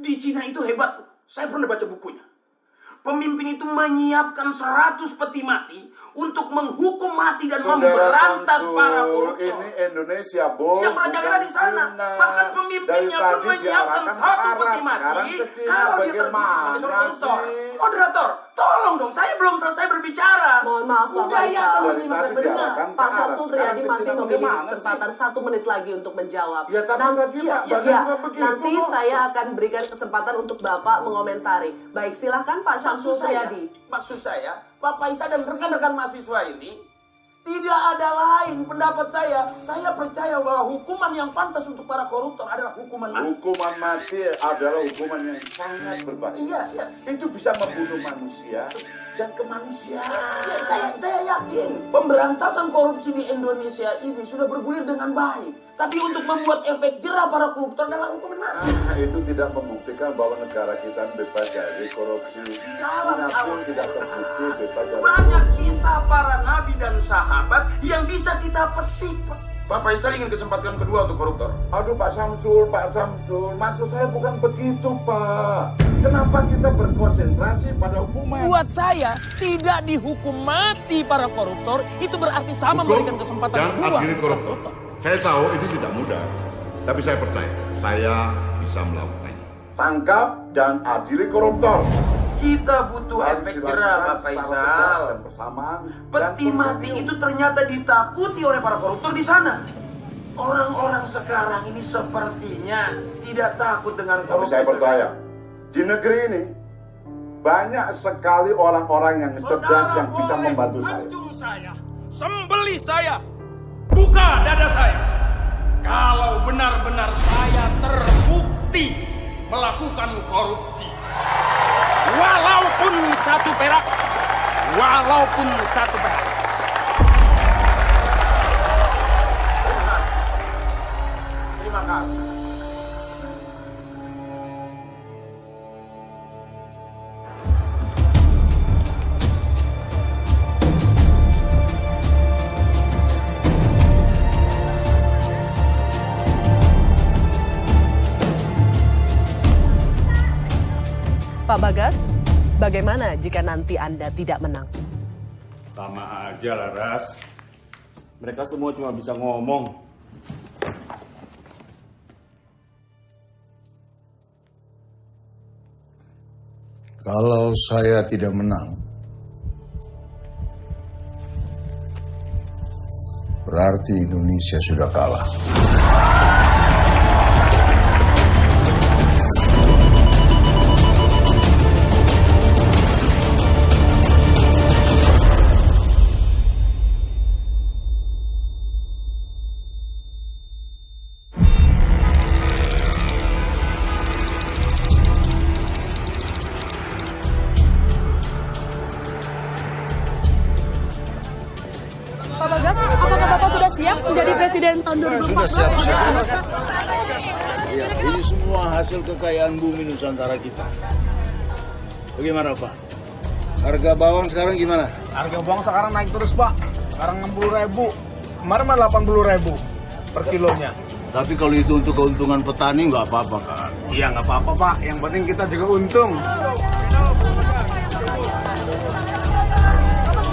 Di Cina itu hebat tuh. Saya pernah baca bukunya. Pemimpin itu menyiapkan 100 peti mati untuk menghukum mati dan Saudara memberantas para koruptor. ini Indonesia, Bo. Yang merajalela di sana. Cina. Bahkan Dari pemimpinnya pun tadi menyiapkan satu peti mati. sekarang ke Cina. Bagaimana sih? Moderator, tolong dong. Saya belum selesai berbicara. Mohon maaf Pak Budaya Faisal. kalau Dari dimakan tadi benar. diarahkan ke Pak Syamsul ke masih memiliki kesempatan satu menit lagi untuk menjawab. Ya, tapi Nanti, ya, ya, nanti saya akan berikan kesempatan untuk Bapak mengomentari. Baik, silahkan Pak Syamsul Riyadi. maksud saya, Pak Faisal dan rekan-rekan mahasiswa ini tidak ada lain pendapat saya. Saya percaya bahwa hukuman yang pantas untuk para koruptor adalah hukuman mati. Hukuman mati adalah hukuman yang sangat berbahaya. Iya, iya. Itu bisa membunuh manusia dan kemanusiaan. Ya, saya, saya yakin pemberantasan korupsi di Indonesia ini sudah bergulir dengan baik. Tapi untuk membuat efek jerah para koruptor adalah hukuman mati. Ah, itu tidak membuktikan bahwa negara kita bebas dari korupsi. Salah. tidak terbukti bebas dari Banyak korupsi. kisah para nabi dan sahabat yang bisa kita petik. Pak Faisal ingin kesempatan kedua untuk koruptor. Aduh Pak Samsul, Pak Samsul, maksud saya bukan begitu Pak. Kenapa kita berkonsentrasi pada hukuman? Buat saya, tidak dihukum mati para koruptor itu berarti sama memberikan kesempatan dan kedua adili untuk koruptor. Saya tahu itu tidak mudah, tapi saya percaya saya bisa melakukannya. Tangkap dan adili koruptor. Kita butuh Harus efek jerah, Pak Faisal. Peti mati itu ternyata ditakuti oleh para koruptor di sana. Orang-orang sekarang ini sepertinya tidak takut dengan Tapi korupsi. saya percaya, di negeri ini banyak sekali orang-orang yang cerdas yang bisa membantu saya. Saya, sembeli saya, buka dada saya. Kalau benar-benar saya terbukti melakukan korupsi, walaupun satu perak, walaupun satu perak. Pak Bagas, bagaimana jika nanti Anda tidak menang? Sama aja lah, Ras. Mereka semua cuma bisa ngomong. Kalau saya tidak menang, berarti Indonesia sudah kalah. Nusantara kita. Bagaimana Pak? Harga bawang sekarang gimana? Harga bawang sekarang naik terus pak. Sekarang 60 ribu. Kemarin mah 80 ribu per kilonya. Tapi kalau itu untuk keuntungan petani nggak apa-apa kan? Iya nggak apa-apa pak. Yang penting kita juga untung.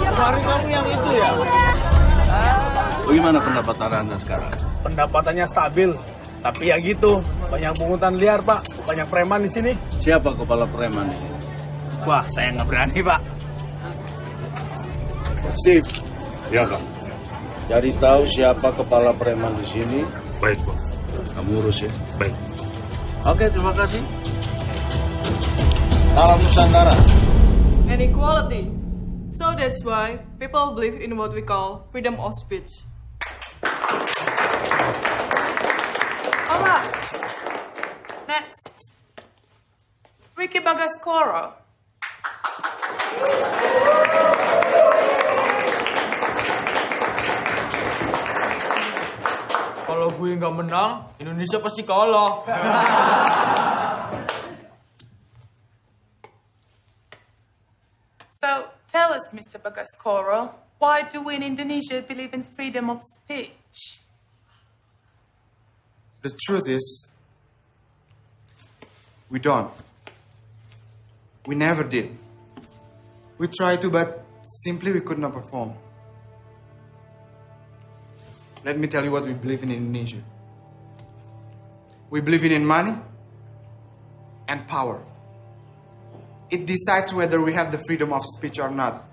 Kemarin kamu yang itu ya? Bagaimana pendapatan Anda sekarang? Pendapatannya stabil. Tapi ya gitu, banyak pungutan liar pak, banyak preman di sini. Siapa kepala preman ini? Wah, saya nggak berani pak. Steve, Ya, Kak. cari tahu siapa kepala preman di sini. Baik, Pak. Kamu urus ya. Baik. Oke, terima kasih. Salam Nusantara. And equality. So that's why people believe in what we call freedom of speech. Alright. Next. Ricky Bagaskoro. Kalau gue nggak menang, Indonesia pasti kalah. So tell us, Mr. Bagaskoro, why do we in Indonesia believe in freedom of speech? The truth is, We don't. We never did. We tried to, but simply we could not perform. Let me tell you what we believe in Indonesia. We believe in money and power. It decides whether we have the freedom of speech or not.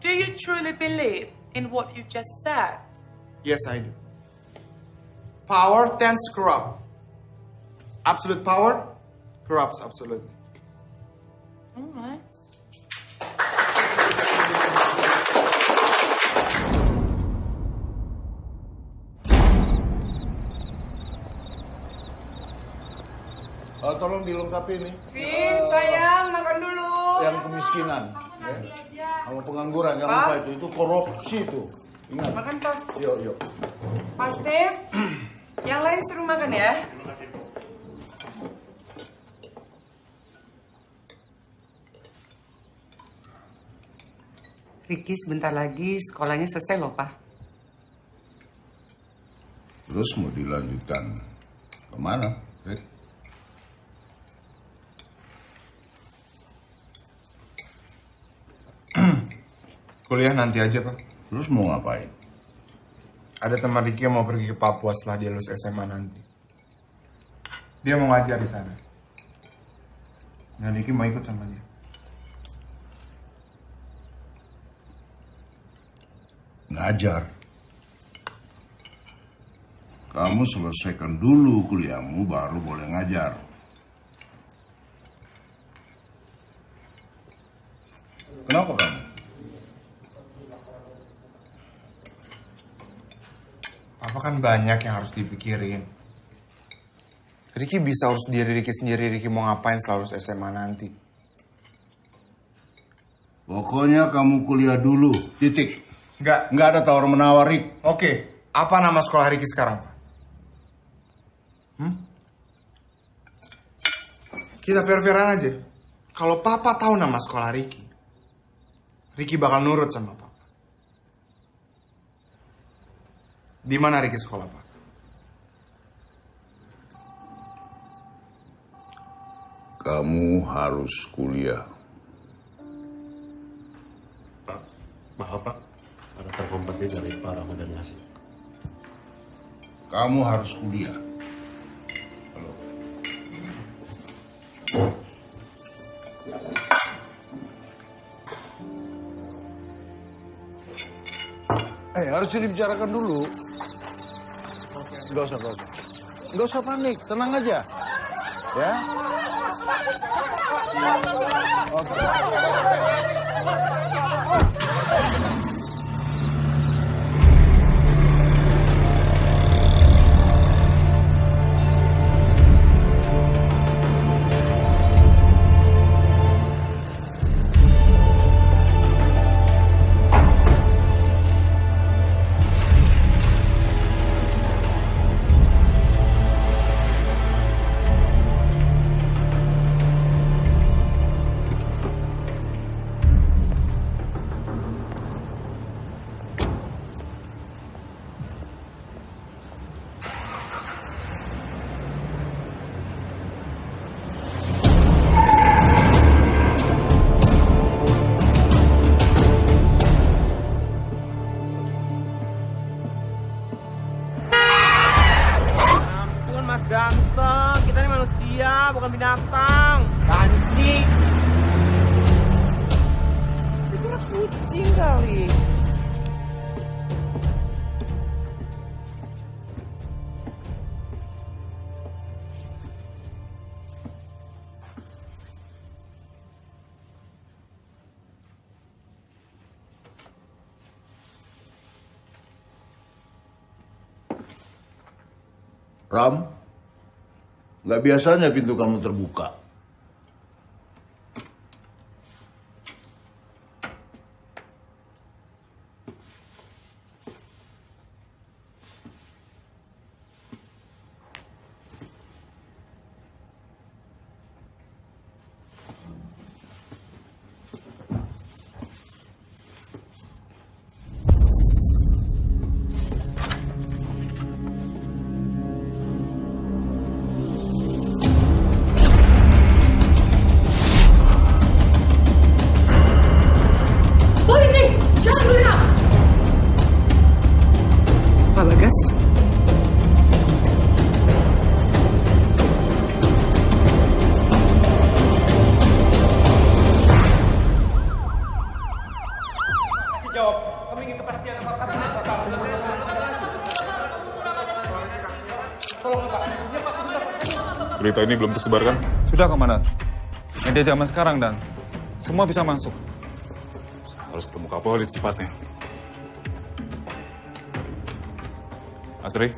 Do you truly believe in what you just said? Yes, I do. Power tends to corrupt. Absolute power corrupts absolutely. Alright. Eh, tolong dilengkapi nih. Vin, sayang, makan dulu. Yang kemiskinan. Ya. Sama pengangguran, jangan lupa itu. Itu korupsi itu. Ingat. Makan, Pak. Yuk, yuk. Pak Steve, yang lain suruh makan ya. Ricky sebentar lagi sekolahnya selesai loh, Pak. Terus mau dilanjutkan ke mana, Rick? Kuliah nanti aja, Pak. Terus mau ngapain? Ada teman Ricky yang mau pergi ke Papua setelah dia lulus SMA nanti. Dia mau ngajar di sana. Dan Ricky mau ikut sama dia. Ngajar. Kamu selesaikan dulu kuliahmu, baru boleh ngajar. Kenapa kamu? Apa kan banyak yang harus dipikirin. Ricky bisa urus diri Ricky sendiri, Ricky mau ngapain setelah lulus SMA nanti. Pokoknya kamu kuliah dulu, titik. Enggak. Enggak ada tawar menawar, Rick. Oke, apa nama sekolah Ricky sekarang, Pak? Hmm? Kita fair-fairan aja. Kalau Papa tahu nama sekolah Ricky, Ricky bakal nurut sama Papa. Di mana Ricky sekolah, Pak? Kamu harus kuliah. Maaf Pak, ada terkompeti dari Pak Ramadan Yassin. Kamu harus kuliah. Eh, harus dibicarakan dulu. Enggak usah, enggak usah. Enggak usah panik, tenang aja. Ya. Oke. Ampun Ram, nggak biasanya pintu kamu terbuka. Berita ini belum tersebar kan? Sudah, Komandan. Media zaman sekarang, Dan. Semua bisa masuk. Harus ketemu Kapolri secepatnya. Asri,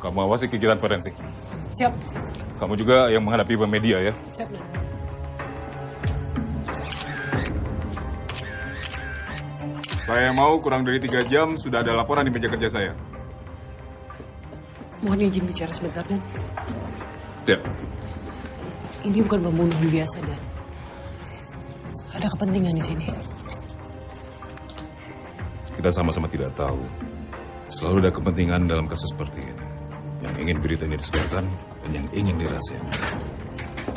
kamu awasi kegiatan forensik. Siap. Kamu juga yang menghadapi media ya. Siap. Saya mau kurang dari tiga jam sudah ada laporan di meja kerja saya. Mohon izin bicara sebentar, Dan. Ya. Ini bukan pembunuhan biasa, Dan. Ada kepentingan di sini. Kita sama-sama tidak tahu. Selalu ada kepentingan dalam kasus seperti ini. Yang ingin berita ini disebarkan dan yang ingin dirahasiakan.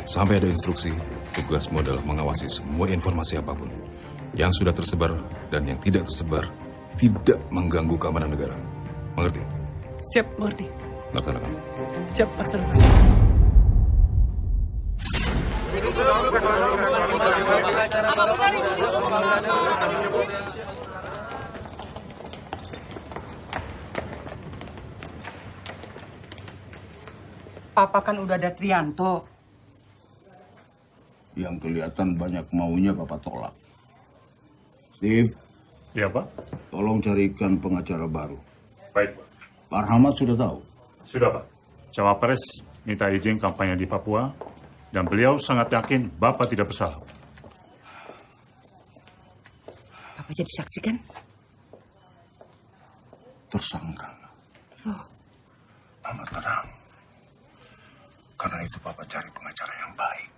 Sampai ada instruksi, tugasmu adalah mengawasi semua informasi apa pun. Yang sudah tersebar dan yang tidak tersebar tidak mengganggu keamanan negara. Mengerti? Siap, mengerti. Laksanakan. Siap, laksanakan. Papa kan udah ada Trianto. Yang kelihatan banyak maunya Bapak tolak. Steve. Ya, Pak. Tolong carikan pengacara baru. Baik, Pak. Pak Rahmat sudah tahu. Sudah, Pak. Cawapres minta izin kampanye di Papua dan beliau sangat yakin Bapak tidak bersalah. Papa jadi saksi kan? Tersangka. Oh, Mama tenang. Karena itu Papa cari pengacara yang baik.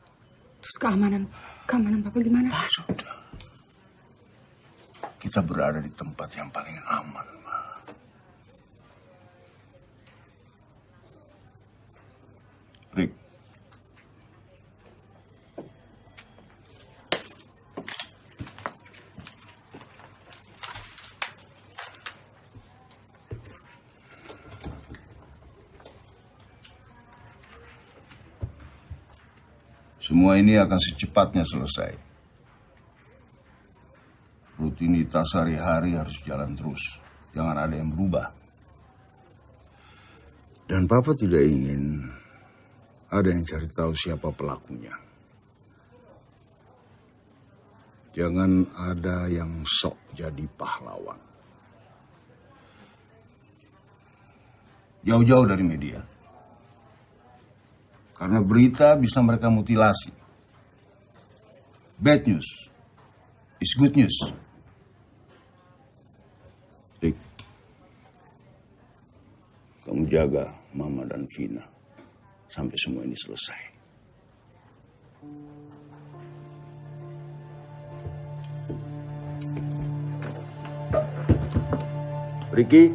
terus keamanan, keamanan Papa gimana? Sudah. Kita berada di tempat yang paling aman, Ma. Rick. Semua ini akan secepatnya selesai. Rutinitas sehari-hari harus jalan terus. Jangan ada yang berubah. Dan Papa tidak ingin ada yang cari tahu siapa pelakunya. Jangan ada yang sok jadi pahlawan. Jauh-jauh dari media. Karena berita bisa mereka mutilasi. Bad news is good news. Rick, kamu jaga Mama dan Vina sampai semua ini selesai. Ricky,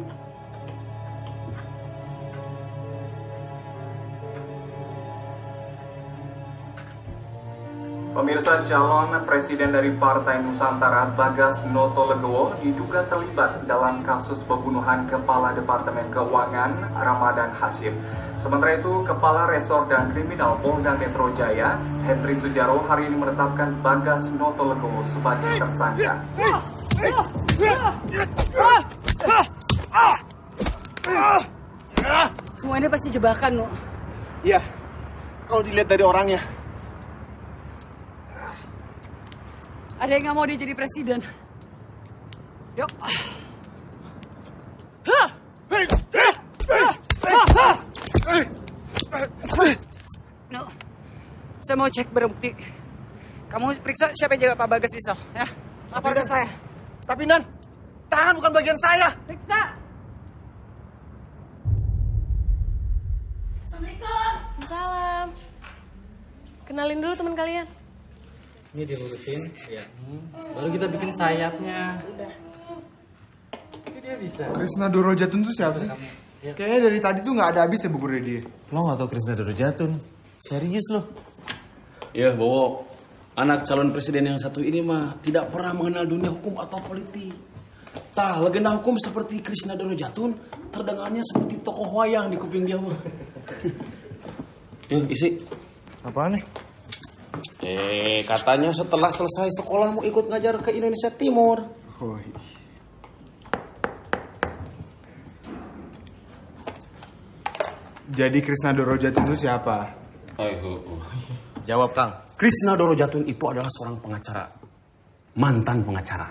Pemirsa calon presiden dari Partai Nusantara Bagas Noto Legowo diduga terlibat dalam kasus pembunuhan Kepala Departemen Keuangan Ramadan Hasim. Sementara itu, Kepala Resor dan Kriminal Polda Metro Jaya, Henry Sujaro hari ini menetapkan Bagas Noto Legowo sebagai tersangka. Semua ini pasti jebakan, No. Iya, kalau dilihat dari orangnya. Ada yang nggak mau dia jadi presiden. Yuk. No. Saya mau cek berbukti. Kamu periksa siapa yang jaga Pak Bagas di sel, ya. Lapor ke saya. Tapi Nan, tangan bukan bagian saya. Periksa. Assalamualaikum. Salam. Kenalin dulu teman kalian. Ini dilurusin, ya. Baru kita bikin sayapnya. Ini dia bisa. Krisna Doro Jatun tuh siapa sih? Kayaknya dari tadi tuh nggak ada habis ya buburnya dia. Lo gak tau Krisna Doro Jatun? Serius lo? Ya, Bowo. Anak calon presiden yang satu ini mah tidak pernah mengenal dunia hukum atau politik. Tah, legenda hukum seperti Krishna Doro Jatun terdengarnya seperti tokoh wayang di kuping dia mah. Yuk, isi. Apaan nih? Eh, katanya setelah selesai sekolah mau ikut ngajar ke Indonesia Timur. Oh, Jadi Krisna Dorojatun itu siapa? Jawab Kang. Krisna Dorojatun itu adalah seorang pengacara. Mantan pengacara.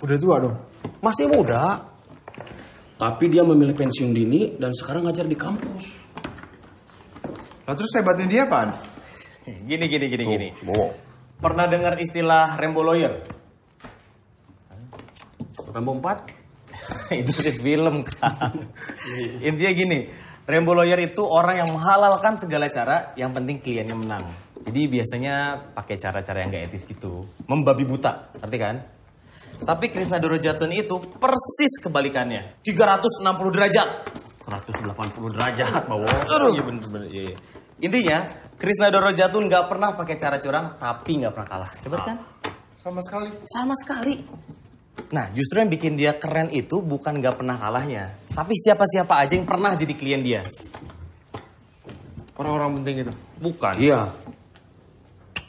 Udah tua dong. Masih muda. Tapi dia memilih pensiun dini dan sekarang ngajar di kampus. Lah terus hebatnya dia apaan? Gini, gini, gini, gini. Pernah dengar istilah Rambo Lawyer? Rambo 4? itu sih film, kan. Intinya gini, Rambo Lawyer itu orang yang menghalalkan segala cara, yang penting kliennya menang. Jadi biasanya pakai cara-cara yang gak etis gitu. Membabi buta, ngerti kan? Tapi Krisna Dorojatun itu persis kebalikannya. 360 derajat. 180 derajat, Bawo. Aduh, iya bener, bener, iya, iya. Intinya, Krisna Dorojatun nggak pernah pakai cara curang, tapi nggak pernah kalah. Coba kan? Sama sekali. Sama sekali. Nah, justru yang bikin dia keren itu bukan nggak pernah kalahnya, tapi siapa-siapa aja yang pernah jadi klien dia. Orang-orang penting itu. Bukan. Iya.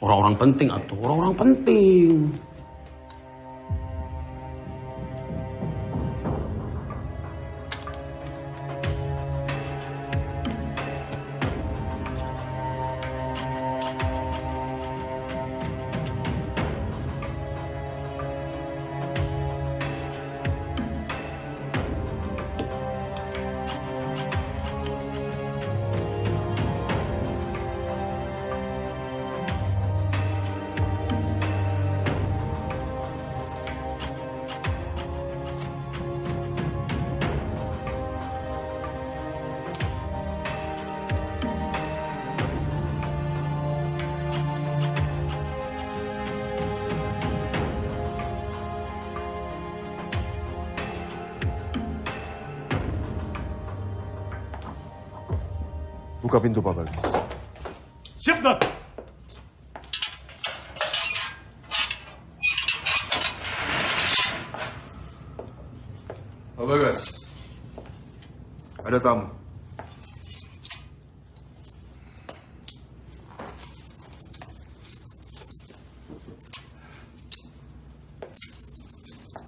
Orang-orang penting atau orang-orang penting. Buka pintu Pak Bagis. Siap, Dok. Pak Bagas. Ada tamu.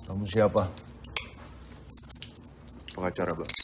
Kamu siapa? Pengacara, Bang.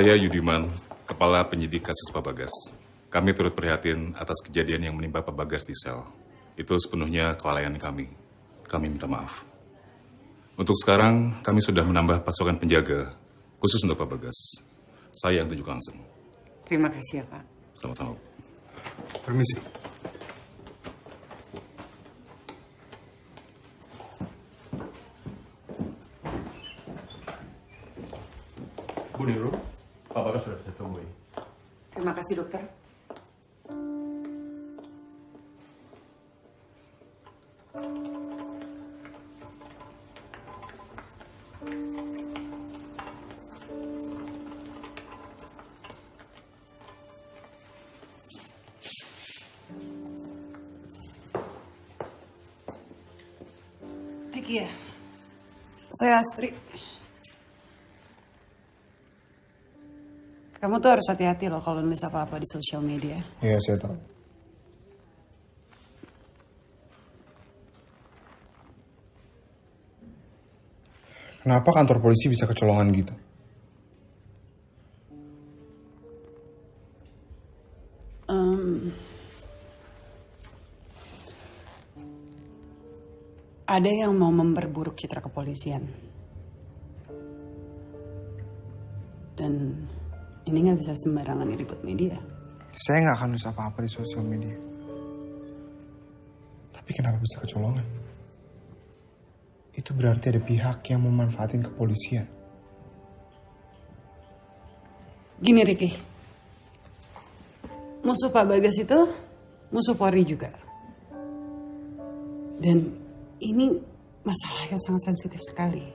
Saya Yudiman, Kepala Penyidik Kasus Pak Bagas. Kami turut prihatin atas kejadian yang menimpa Pak Bagas di sel. Itu sepenuhnya kelalaian kami. Kami minta maaf. Untuk sekarang, kami sudah menambah pasukan penjaga, khusus untuk Pak Bagas. Saya yang tunjuk langsung. Terima kasih ya Pak. Sama-sama. Permisi. Apakah sudah saya temui? Terima kasih, dokter. Iya, saya Astri. Kamu tuh harus hati-hati loh kalau nulis apa-apa di sosial media. Iya, saya tahu. Kenapa kantor polisi bisa kecolongan gitu? Ada yang mau memperburuk citra kepolisian. Ini nggak bisa sembarangan diliput media. Saya nggak akan nulis apa-apa di sosial media. Tapi kenapa bisa kecolongan? Itu berarti ada pihak yang memanfaatin kepolisian. Gini Ricky, musuh Pak Bagas itu musuh Polri juga. Dan ini masalah yang sangat sensitif sekali.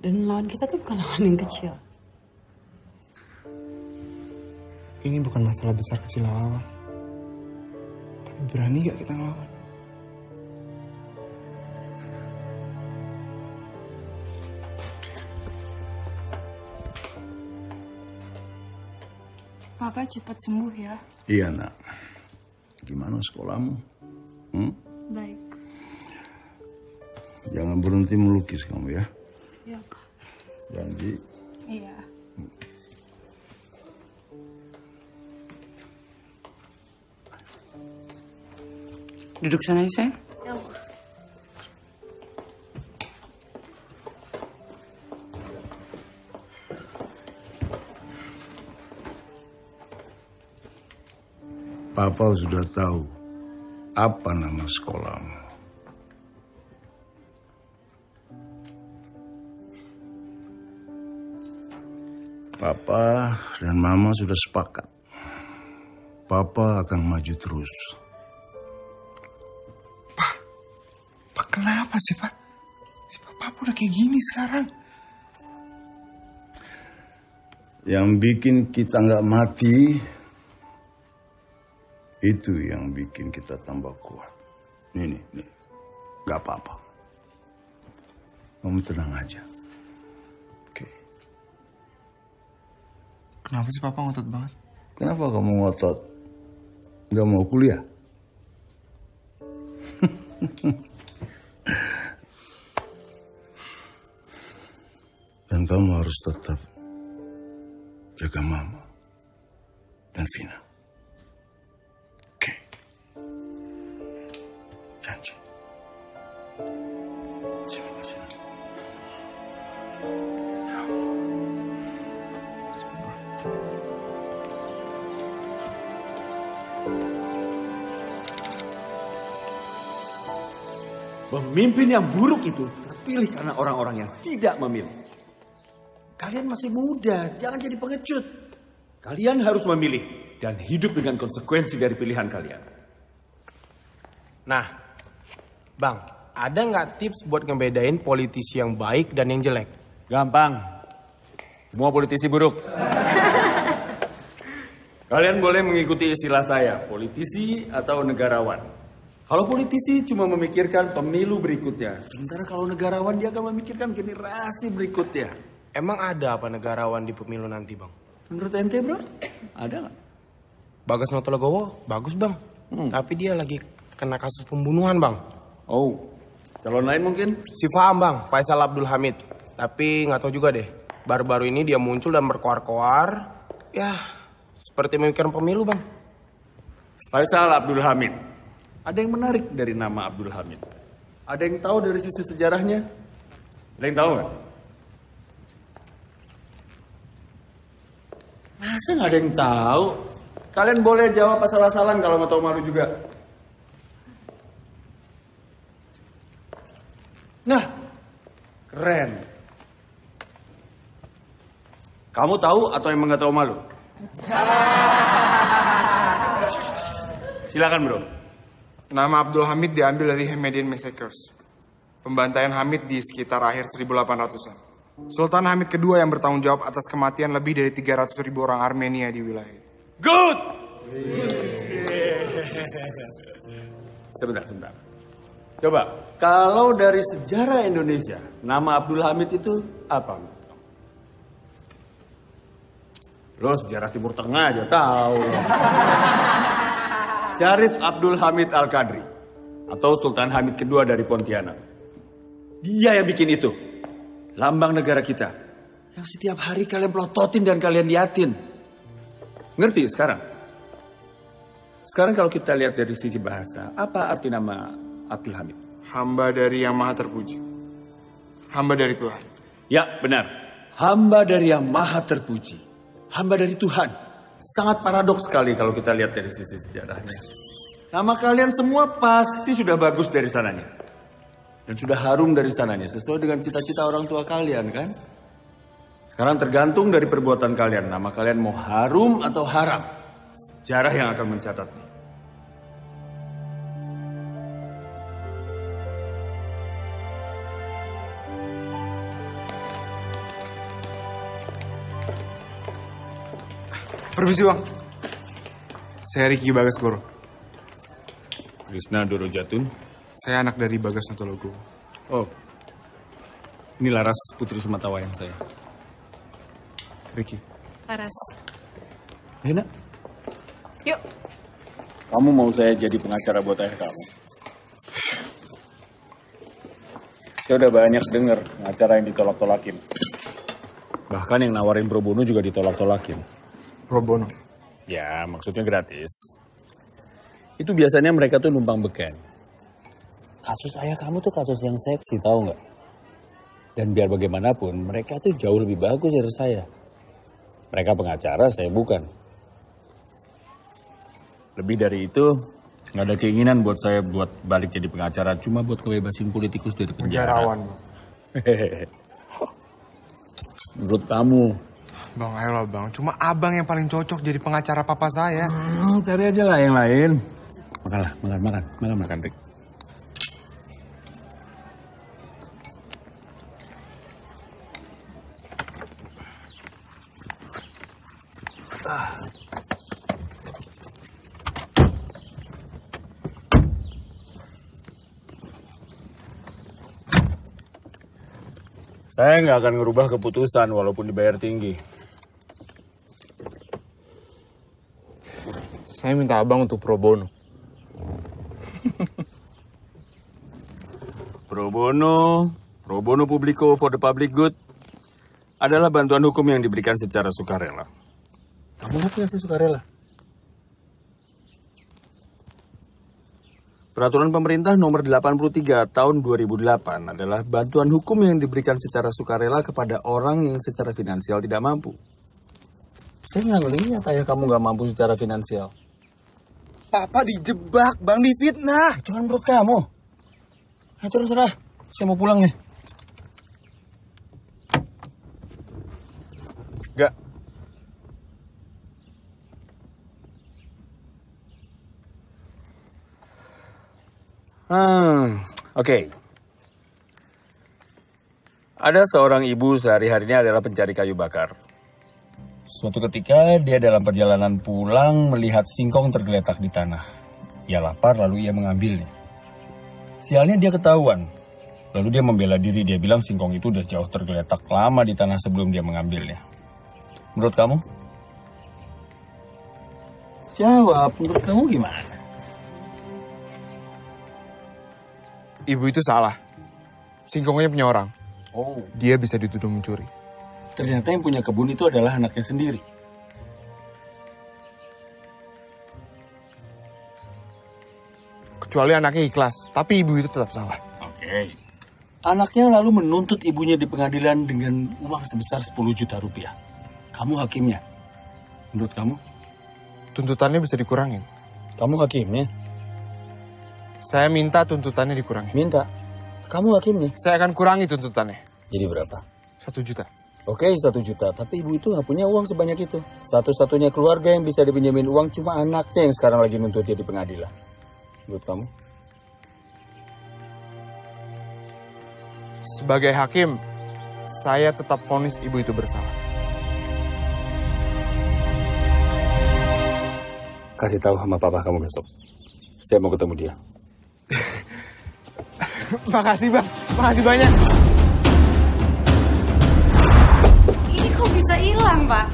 Dan lawan kita tuh bukan lawan yang kecil. Ini bukan masalah besar kecil lawan. Tapi berani gak kita ngelawan? Papa cepat sembuh ya. Iya nak. Gimana sekolahmu? Hmm? Baik. Jangan berhenti melukis kamu ya. Ya. Janji. Duduk sana ya sayang. Papa sudah tahu apa nama sekolahmu. Papa dan Mama sudah sepakat. Papa akan maju terus. Kenapa sih, Pak? Si Papa udah kayak gini sekarang. Yang bikin kita nggak mati, itu yang bikin kita tambah kuat. Nih, nih, nih. Gak apa-apa. Kamu tenang aja. Kenapa sih Papa ngotot banget? Kenapa kamu ngotot? Gak mau kuliah? Kamu harus tetap jaga mama dan Vina. Oke. Janji. Terima kasih. Pemimpin yang buruk itu terpilih karena orang-orang yang tidak memilih. Kalian masih muda, jangan jadi pengecut. Kalian harus memilih dan hidup dengan konsekuensi dari pilihan kalian. Nah, Bang, ada nggak tips buat ngebedain politisi yang baik dan yang jelek? Gampang. Semua politisi buruk. Kalian boleh mengikuti istilah saya, politisi atau negarawan. Kalau politisi cuma memikirkan pemilu berikutnya, sementara kalau negarawan dia akan memikirkan generasi berikutnya. Emang ada apa negarawan di pemilu nanti, Bang? Menurut ente, bro? Ada nggak? Bagas Notologowo bagus, Bang. Tapi dia lagi kena kasus pembunuhan, Bang. Oh, calon lain mungkin? Si paham, Bang. Faisal Abdul Hamid. Tapi nggak tahu juga deh. Baru-baru ini dia muncul dan berkoar-koar. Ya, seperti memikirkan pemilu, Bang. Faisal Abdul Hamid. Ada yang menarik dari nama Abdul Hamid. Ada yang tahu dari sisi sejarahnya? Ada yang tahu nggak? Masa nggak ada yang tahu? Kalian boleh jawab asal-asalan kalau nggak tahu malu juga. Nah, keren. Kamu tahu atau emang nggak tahu malu? Silakan bro. Nama Abdul Hamid diambil dari Hemedian Massacres. Pembantaian Hamid di sekitar akhir 1800-an. Sultan Hamid kedua yang bertanggung jawab atas kematian lebih dari 300 ribu orang Armenia di wilayah itu. Good. Sebentar, sebentar. Coba, kalau dari sejarah Indonesia, nama Abdul Hamid itu apa? Lo sejarah Timur Tengah aja tahu. Syarif Abdul Hamid Al-Qadri atau Sultan Hamid kedua dari Pontianak. Dia yang bikin itu. Lambang negara kita. Yang setiap hari kalian pelototin dan kalian liatin. Ngerti sekarang? Sekarang kalau kita lihat dari sisi bahasa, apa arti nama Abdul Hamid? Hamba dari yang maha terpuji. Hamba dari Tuhan. Ya, benar. Hamba dari yang maha terpuji. Hamba dari Tuhan. Sangat paradoks sekali kalau kita lihat dari sisi sejarahnya. Nama kalian semua pasti sudah bagus dari sananya. Dan sudah harum dari sananya, sesuai dengan cita-cita orang tua kalian kan? Sekarang tergantung dari perbuatan kalian. Nama kalian mau harum atau haram. Sejarah yang akan mencatatnya. Permisi bang. Saya Riki Bagas Goro. Krisna Doro Jatun. Saya anak dari Bagas Notologo. Oh, ini Laras Putri Sematawayang saya. Riki. Laras. Enak. Yuk. Kamu mau saya jadi pengacara buat ayah kamu? Saya udah banyak denger acara yang ditolak-tolakin. Bahkan yang nawarin pro bono juga ditolak-tolakin. Pro bono? Ya, maksudnya gratis. Itu biasanya mereka tuh numpang beken. Kasus ayah kamu tuh kasus yang seksi, tahu nggak? Dan biar bagaimanapun, mereka tuh jauh lebih bagus dari saya. Mereka pengacara, saya bukan. Lebih dari itu, nggak ada keinginan buat saya buat balik jadi pengacara, cuma buat kebebasin politikus dari penjara. Hehehe. Menurut kamu, Bang, ayolah bang. Cuma abang yang paling cocok jadi pengacara papa saya. Hmm, cari aja lah yang lain. Makanlah, makan, makan, makan, makan, Rick. Saya nggak akan ngerubah keputusan walaupun dibayar tinggi. Saya minta abang untuk pro bono. Pro bono, pro bono publico for the public good adalah bantuan hukum yang diberikan secara sukarela. Kamu ngerti nggak sih sukarela? Peraturan pemerintah nomor 83 tahun 2008 adalah bantuan hukum yang diberikan secara sukarela kepada orang yang secara finansial tidak mampu. Saya nggak lihat ayah kamu nggak mampu secara finansial. Papa dijebak, bang difitnah. Itu kan menurut kamu. Ayo terserah, saya mau pulang nih. Gak. Hmm, oke. Ada seorang ibu sehari-harinya adalah pencari kayu bakar. Suatu ketika dia dalam perjalanan pulang melihat singkong tergeletak di tanah. Ia lapar lalu ia mengambilnya. Sialnya dia ketahuan. Lalu dia membela diri, dia bilang singkong itu udah jauh tergeletak lama di tanah sebelum dia mengambilnya. Menurut kamu? Jawab, menurut kamu gimana? Ibu itu salah. Singkongnya punya orang. Oh. Dia bisa dituduh mencuri. Ternyata yang punya kebun itu adalah anaknya sendiri. Kecuali anaknya ikhlas. Tapi ibu itu tetap salah. Oke. Anaknya lalu menuntut ibunya di pengadilan dengan uang sebesar 10 juta rupiah. Kamu hakimnya. Menurut kamu? Tuntutannya bisa dikurangin. Kamu hakimnya? Saya minta tuntutannya dikurangin. Minta? Kamu hakimnya? Saya akan kurangi tuntutannya. Jadi berapa? Satu juta. Oke, satu juta. Tapi ibu itu nggak punya uang sebanyak itu. Satu-satunya keluarga yang bisa dipinjemin uang cuma anaknya yang sekarang lagi nuntut dia di pengadilan. Menurut kamu? Sebagai hakim, saya tetap vonis ibu itu bersalah. Kasih tahu sama papa kamu besok. Saya mau ketemu dia. Makasih bang, makasih banyak. Ini kok bisa hilang, Pak?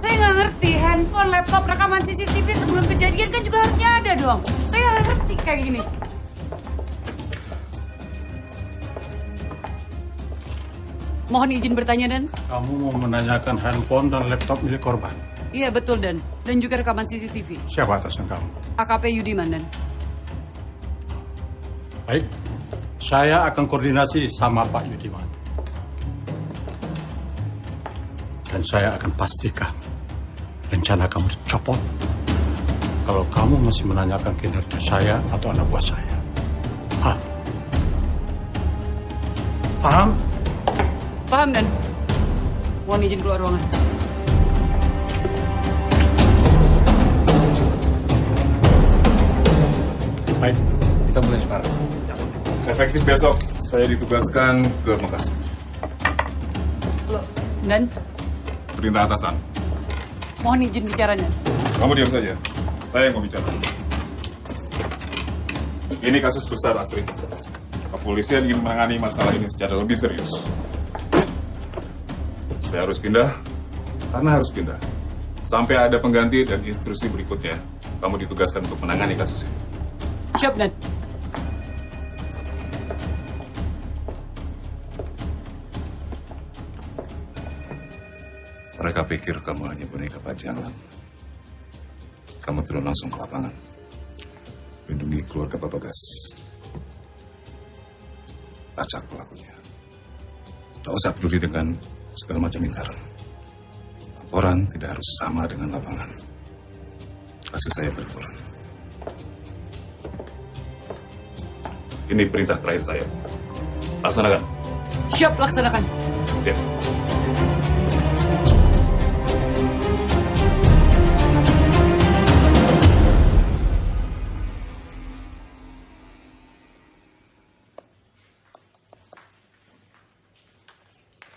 Saya nggak ngerti, handphone, laptop, rekaman CCTV sebelum kejadian kan juga harusnya ada dong. Saya nggak ngerti kayak gini. Mohon izin bertanya, Dan. Kamu mau menanyakan handphone dan laptop milik korban. Iya, betul, Dan. Dan juga rekaman CCTV. Siapa atasan kamu? AKP Yudiman, Dan. Baik, saya akan koordinasi sama Pak Yudiman. Dan saya akan pastikan rencana kamu dicopot kalau kamu masih menanyakan kinerja saya atau anak buah saya. Hah? Paham? Paham, Dan? Mohon izin keluar ruangan. Baik, kita mulai sekarang. Efektif besok, saya ditugaskan ke Makassar. Loh, Dan? Perintah atasan. Mohon izin bicara, Dan. Kamu diam saja. Saya yang mau bicara. Ini kasus besar, Astrid. Kepolisian ingin menangani masalah ini secara lebih serius. Saya harus pindah, karena harus pindah. Sampai ada pengganti dan instruksi berikutnya, kamu ditugaskan untuk menangani kasus ini. Siap, Dan. Mereka pikir kamu hanya boneka pajangan. Kamu turun langsung ke lapangan. Lindungi keluarga Bapak Gas. Acak pelakunya. Tak usah peduli dengan segala macam intaran. Laporan tidak harus sama dengan lapangan. Kasih saya berlaporan. Ini perintah terakhir saya. Laksanakan. Siap, laksanakan. Ya.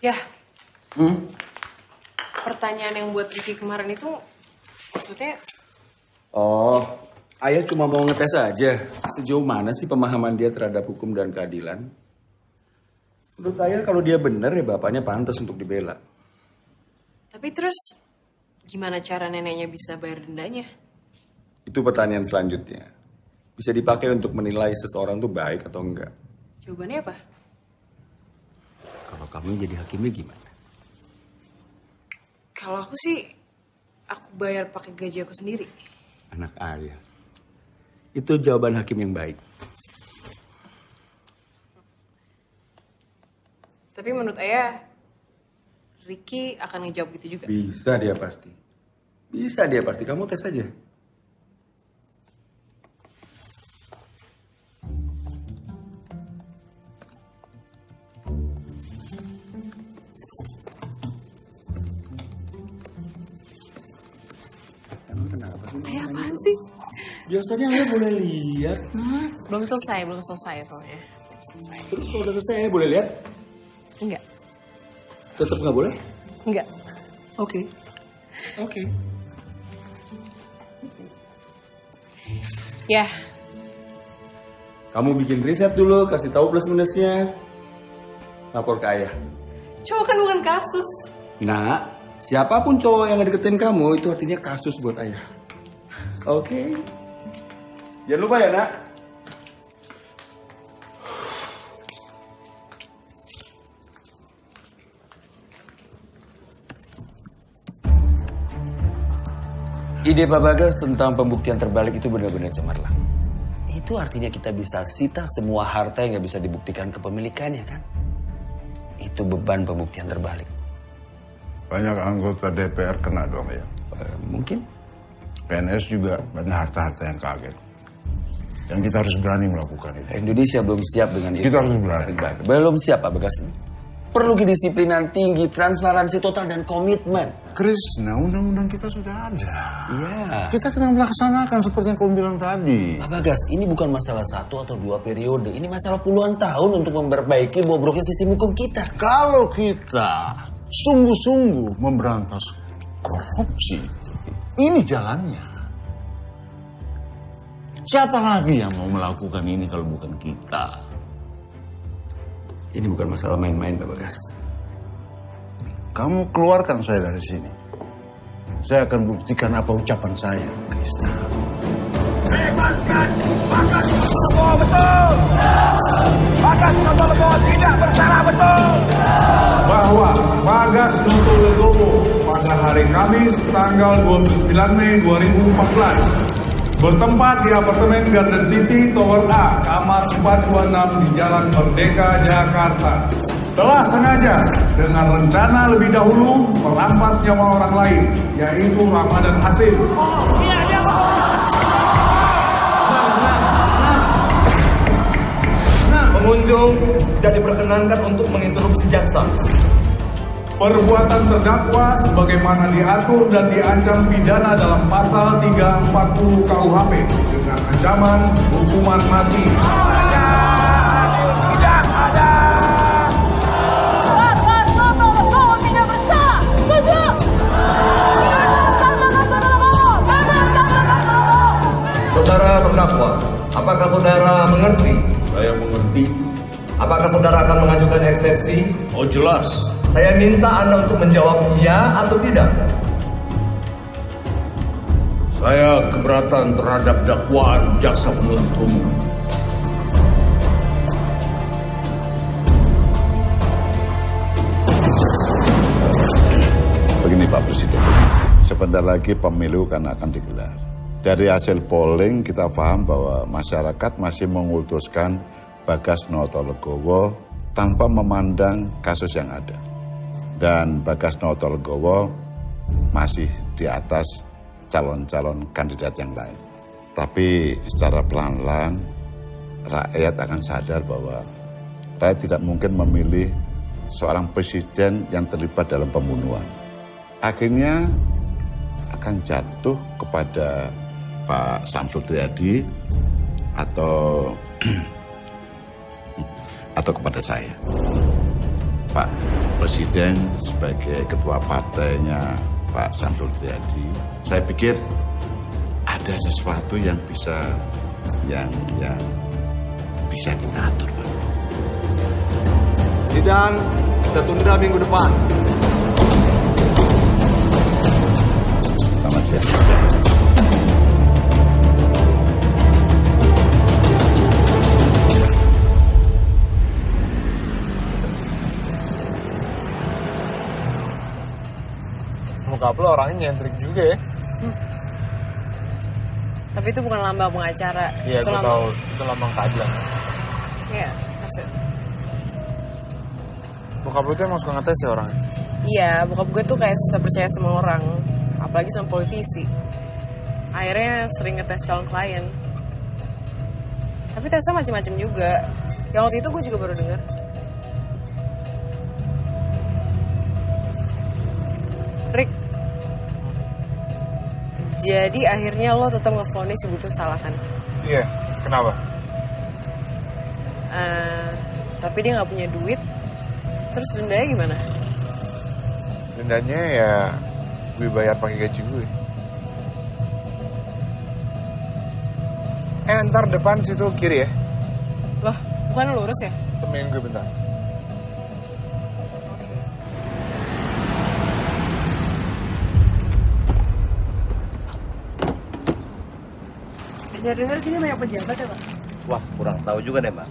Ya, Hmm? pertanyaan yang buat Ricky kemarin itu maksudnya Oh, ayah cuma mau ngetes aja. Sejauh mana sih pemahaman dia terhadap hukum dan keadilan? Menurut ayah kalau dia benar ya bapaknya pantas untuk dibela. tapi terus gimana cara neneknya bisa bayar dendanya? Itu pertanyaan selanjutnya. Bisa dipakai untuk menilai seseorang tuh baik atau enggak. Jawabannya apa? Kalau kamu jadi hakimnya gimana? Kalau aku sih aku bayar pakai gaji aku sendiri. Anak ayah. Itu jawaban hakim yang baik. Tapi menurut ayah Ricky akan ngejawab gitu juga. Bisa dia pasti. Bisa dia pasti. Kamu tes aja. Biasanya ayah boleh lihat. Belum selesai, belum selesai soalnya. Terus kalau udah selesai boleh lihat? Enggak. Tetap nggak boleh? Enggak. Oke. Oke. Ya, Kamu bikin riset dulu, kasih tahu plus minusnya. Lapor ke ayah. cowok kan bukan kasus. Nah, siapa pun cowok yang ngedeketin kamu itu artinya kasus buat ayah. Oke. Jangan lupa ya, Nak. Ide Pak Bagas tentang pembuktian terbalik itu benar-benar cemerlang. Itu artinya kita bisa sita semua harta yang nggak bisa dibuktikan kepemilikannya kan? Itu beban pembuktian terbalik. Banyak anggota DPR kena dong ya. mungkin. PNS juga banyak harta-harta yang kaget. Dan kita harus berani melakukan itu. Indonesia belum siap dengan itu. Kita harus berani. Belum siap Pak Bagas. Perlu kedisiplinan tinggi, transparansi total dan komitmen. Krishna, undang-undang kita sudah ada. Iya. Kita kena melaksanakan seperti yang kamu bilang tadi. Pak Bagas, ini bukan masalah satu atau dua periode. Ini masalah puluhan tahun untuk memperbaiki bobroknya sistem hukum kita. Kalau kita sungguh-sungguh memberantas korupsi, ini jalannya. Siapa lagi yang mau melakukan ini kalau bukan kita? Ini bukan masalah main-main, Pak Bagas. Kamu keluarkan saya dari sini. Saya akan buktikan apa ucapan saya, Krishna. Bebaskan Bagas Notolegowo betul. Bagas Notolegowo tidak bersalah betul. bahwa Bagas Notolegowo pada hari Kamis tanggal 29 Mei 2014 bertempat di apartemen Garden City Tower A, kamar 426 di Jalan Merdeka, Jakarta. Telah sengaja dengan rencana lebih dahulu merampas nyawa orang lain, yaitu Ramadan Hasim. Pengunjung tidak diperkenankan untuk menginterupsi jaksa. Perbuatan terdakwa sebagaimana diatur dan diancam pidana dalam pasal 340 KUHP dengan ancaman hukuman mati. Tidak ada. Tidak. Saudara terdakwa, apakah saudara mengerti? Saya mengerti. Apakah saudara akan mengajukan eksepsi? Oh jelas. Saya minta Anda untuk menjawab ya atau tidak. Saya keberatan terhadap dakwaan jaksa penuntut umum. Begini Pak Presiden, sebentar lagi pemilu kan akan digelar. Dari hasil polling kita paham bahwa masyarakat masih mengultuskan Bagas Notolegowo tanpa memandang kasus yang ada. Dan Bagas Notolegowo masih di atas calon-calon kandidat yang lain. Tapi secara pelan-pelan rakyat akan sadar bahwa rakyat tidak mungkin memilih seorang presiden yang terlibat dalam pembunuhan. Akhirnya akan jatuh kepada Pak Samsul Triadi atau atau kepada saya. Pak Presiden sebagai ketua partainya Pak Samsul Triadi, saya pikir ada sesuatu yang bisa yang yang bisa kita atur, Pak. Sidang kita tunda minggu depan. Selamat siang. Muka lo orangnya nyentrik juga ya. Tapi itu bukan lambang pengacara. Iya, itu gue lambang... tahu. Itu lambang keadilan. Iya, maksud. Bokap lu tuh emang suka ngetes ya orangnya? Iya, bokap gue tuh kayak susah percaya sama orang. Apalagi sama politisi. Akhirnya sering ngetes calon klien. Tapi tesnya macam-macam juga. Yang waktu itu gue juga baru denger. Jadi akhirnya lo tetap ngefonis ibu tuh salah kan? Iya, kenapa? Eh, tapi dia nggak punya duit. Terus dendanya gimana? Dendanya ya gue bayar pakai gaji gue. Eh, ntar depan situ kiri ya. Loh, bukan lurus ya? Temenin gue bentar. Dengar-dengar sini banyak pejabat ya, Pak? Wah, kurang tahu juga deh, Mbak.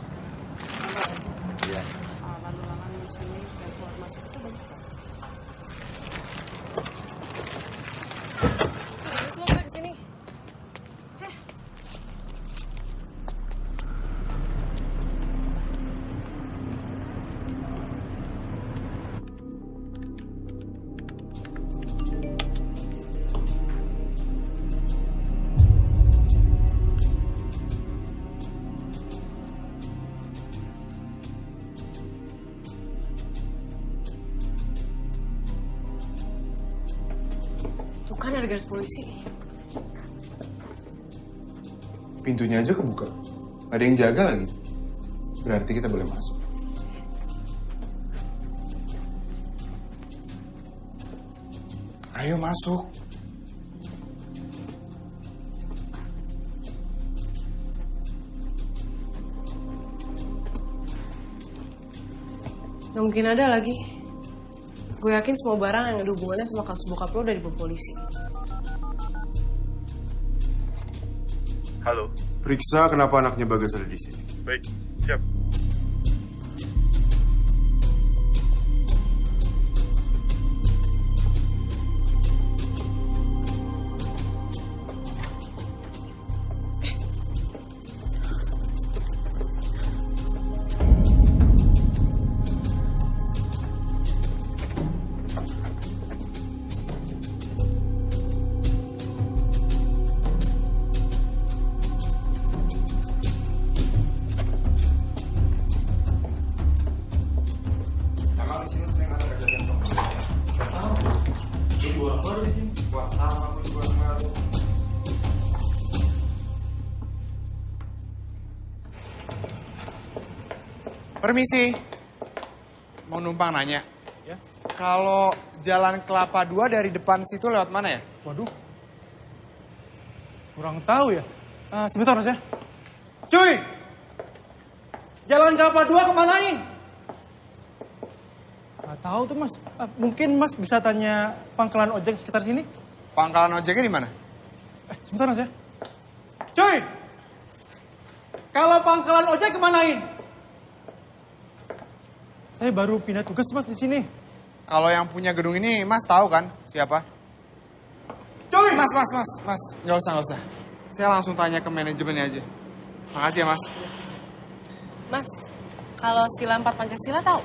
Garis polisi. Pintunya aja kebuka. Ada yang jaga lagi. Berarti kita boleh masuk. Ayo masuk. Nggak mungkin ada lagi. Gue yakin semua barang yang ada hubungannya sama kasus bokap lo udah dibawa polisi. Halo. Periksa kenapa anaknya Bagas ada di sini. Baik, siap. Permisi. Mau numpang nanya. Ya. Kalau Jalan Kelapa 2 dari depan situ lewat mana ya? Waduh. Kurang tahu ya. Ah, sebentar mas ya. Cuy! Jalan Kelapa 2 kemanain? Gak tahu tuh mas. Ah, mungkin mas bisa tanya pangkalan ojek sekitar sini? Pangkalan ojeknya di mana? Eh, sebentar mas ya. Cuy! Kalau pangkalan ojek kemanain? Saya baru pindah tugas mas di sini. Kalau yang punya gedung ini Mas tahu kan siapa? Cuy! Mas, Mas, Mas, Mas. Nggak usah, nggak usah. Saya langsung tanya ke manajemennya aja. Makasih ya, Mas. Mas, kalau sila 4 Pancasila tahu?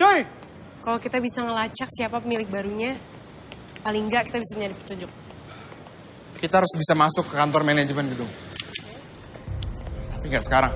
Cuy! Kalau kita bisa ngelacak siapa pemilik barunya, paling enggak kita bisa nyari petunjuk. Kita harus bisa masuk ke kantor manajemen gedung. Tapi nggak sekarang.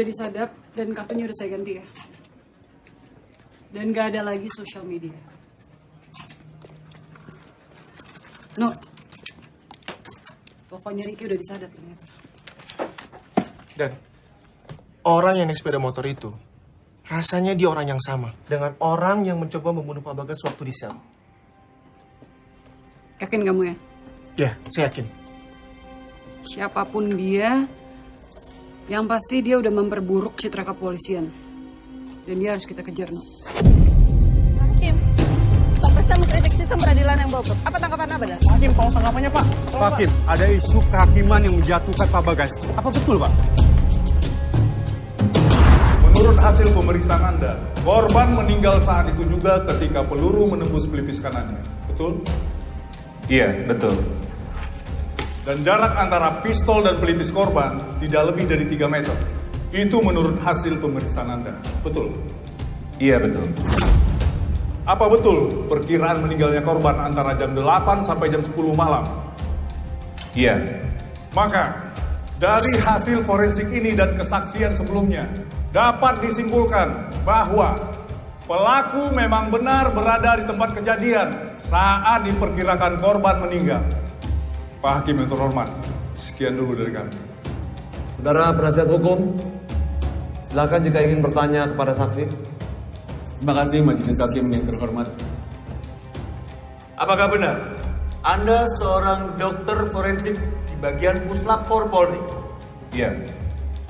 Udah disadap dan kartunya udah saya ganti ya. Dan gak ada lagi sosial media. No. Teleponnya Ricky udah disadap ternyata. Dan Orang yang naik sepeda motor itu, rasanya dia orang yang sama dengan orang yang mencoba membunuh Pak Bagas waktu di sel. Yakin kamu ya? Ya, saya yakin. Siapa pun dia, yang pasti dia udah memperburuk citra kepolisian. Dan dia harus kita kejar, no. Hakim, Pak Presiden mengkritik sistem peradilan yang bobrok. Apa tanggapan Abah? Hakim, tolong tanggapannya Pak. Pak Hakim, ada isu kehakiman yang menjatuhkan Pak Bagas. Apa betul Pak? Menurut hasil pemeriksaan Anda, korban meninggal saat itu juga ketika peluru menembus pelipis kanannya. Betul? Iya, betul. Dan jarak antara pistol dan pelipis korban tidak lebih dari 3 meter. Itu menurut hasil pemeriksaan Anda. Betul? Iya, betul. Apa betul perkiraan meninggalnya korban antara jam 8 sampai jam 10 malam? Iya. Maka, dari hasil forensik ini dan kesaksian sebelumnya, dapat disimpulkan bahwa pelaku memang benar berada di tempat kejadian saat diperkirakan korban meninggal. Pak Hakim yang terhormat, sekian dulu dari kami. Saudara penasihat hukum, silakan jika ingin bertanya kepada saksi. Terima kasih Majelis Hakim yang terhormat. Apakah benar Anda seorang dokter forensik di bagian Puslap 4 Polri? Iya.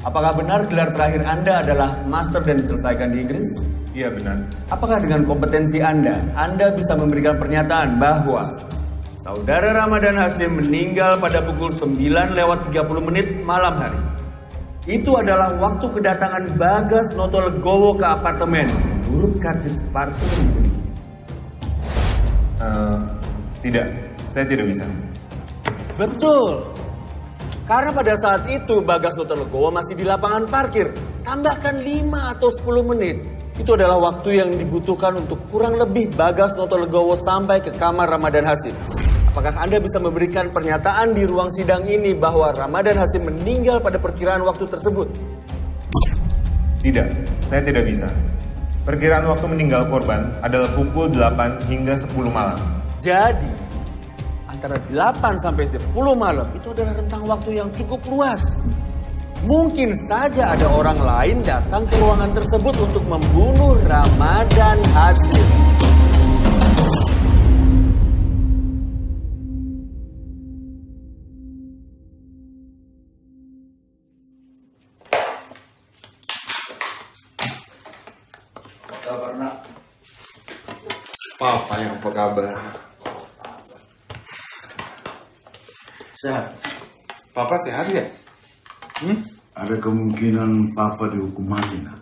Apakah benar gelar terakhir Anda adalah master dan diselesaikan di Inggris? Iya, benar. Apakah dengan kompetensi Anda, Anda bisa memberikan pernyataan bahwa Saudara Ramadan Hasim meninggal pada pukul 9 lewat 30 menit malam hari. Itu adalah waktu kedatangan Bagas Noto Legowo ke apartemen menurut karcis parkir yang dimiliki. Eh, tidak, saya tidak bisa. Betul. Karena pada saat itu Bagas Noto Legowo masih di lapangan parkir. Tambahkan 5 atau 10 menit. Itu adalah waktu yang dibutuhkan untuk kurang lebih Bagas Noto Legowo sampai ke kamar Ramadan Hasim. Apakah Anda bisa memberikan pernyataan di ruang sidang ini bahwa Ramadan Hasim meninggal pada perkiraan waktu tersebut? Tidak, saya tidak bisa. Perkiraan waktu meninggal korban adalah pukul 8 hingga 10 malam. Jadi, antara 8 sampai 10 malam itu adalah rentang waktu yang cukup luas. Mungkin saja ada orang lain datang ke ruangan tersebut untuk membunuh Ramadan Hasim. Sehat ya? Hmm? Ada kemungkinan Papa dihukum mati nak.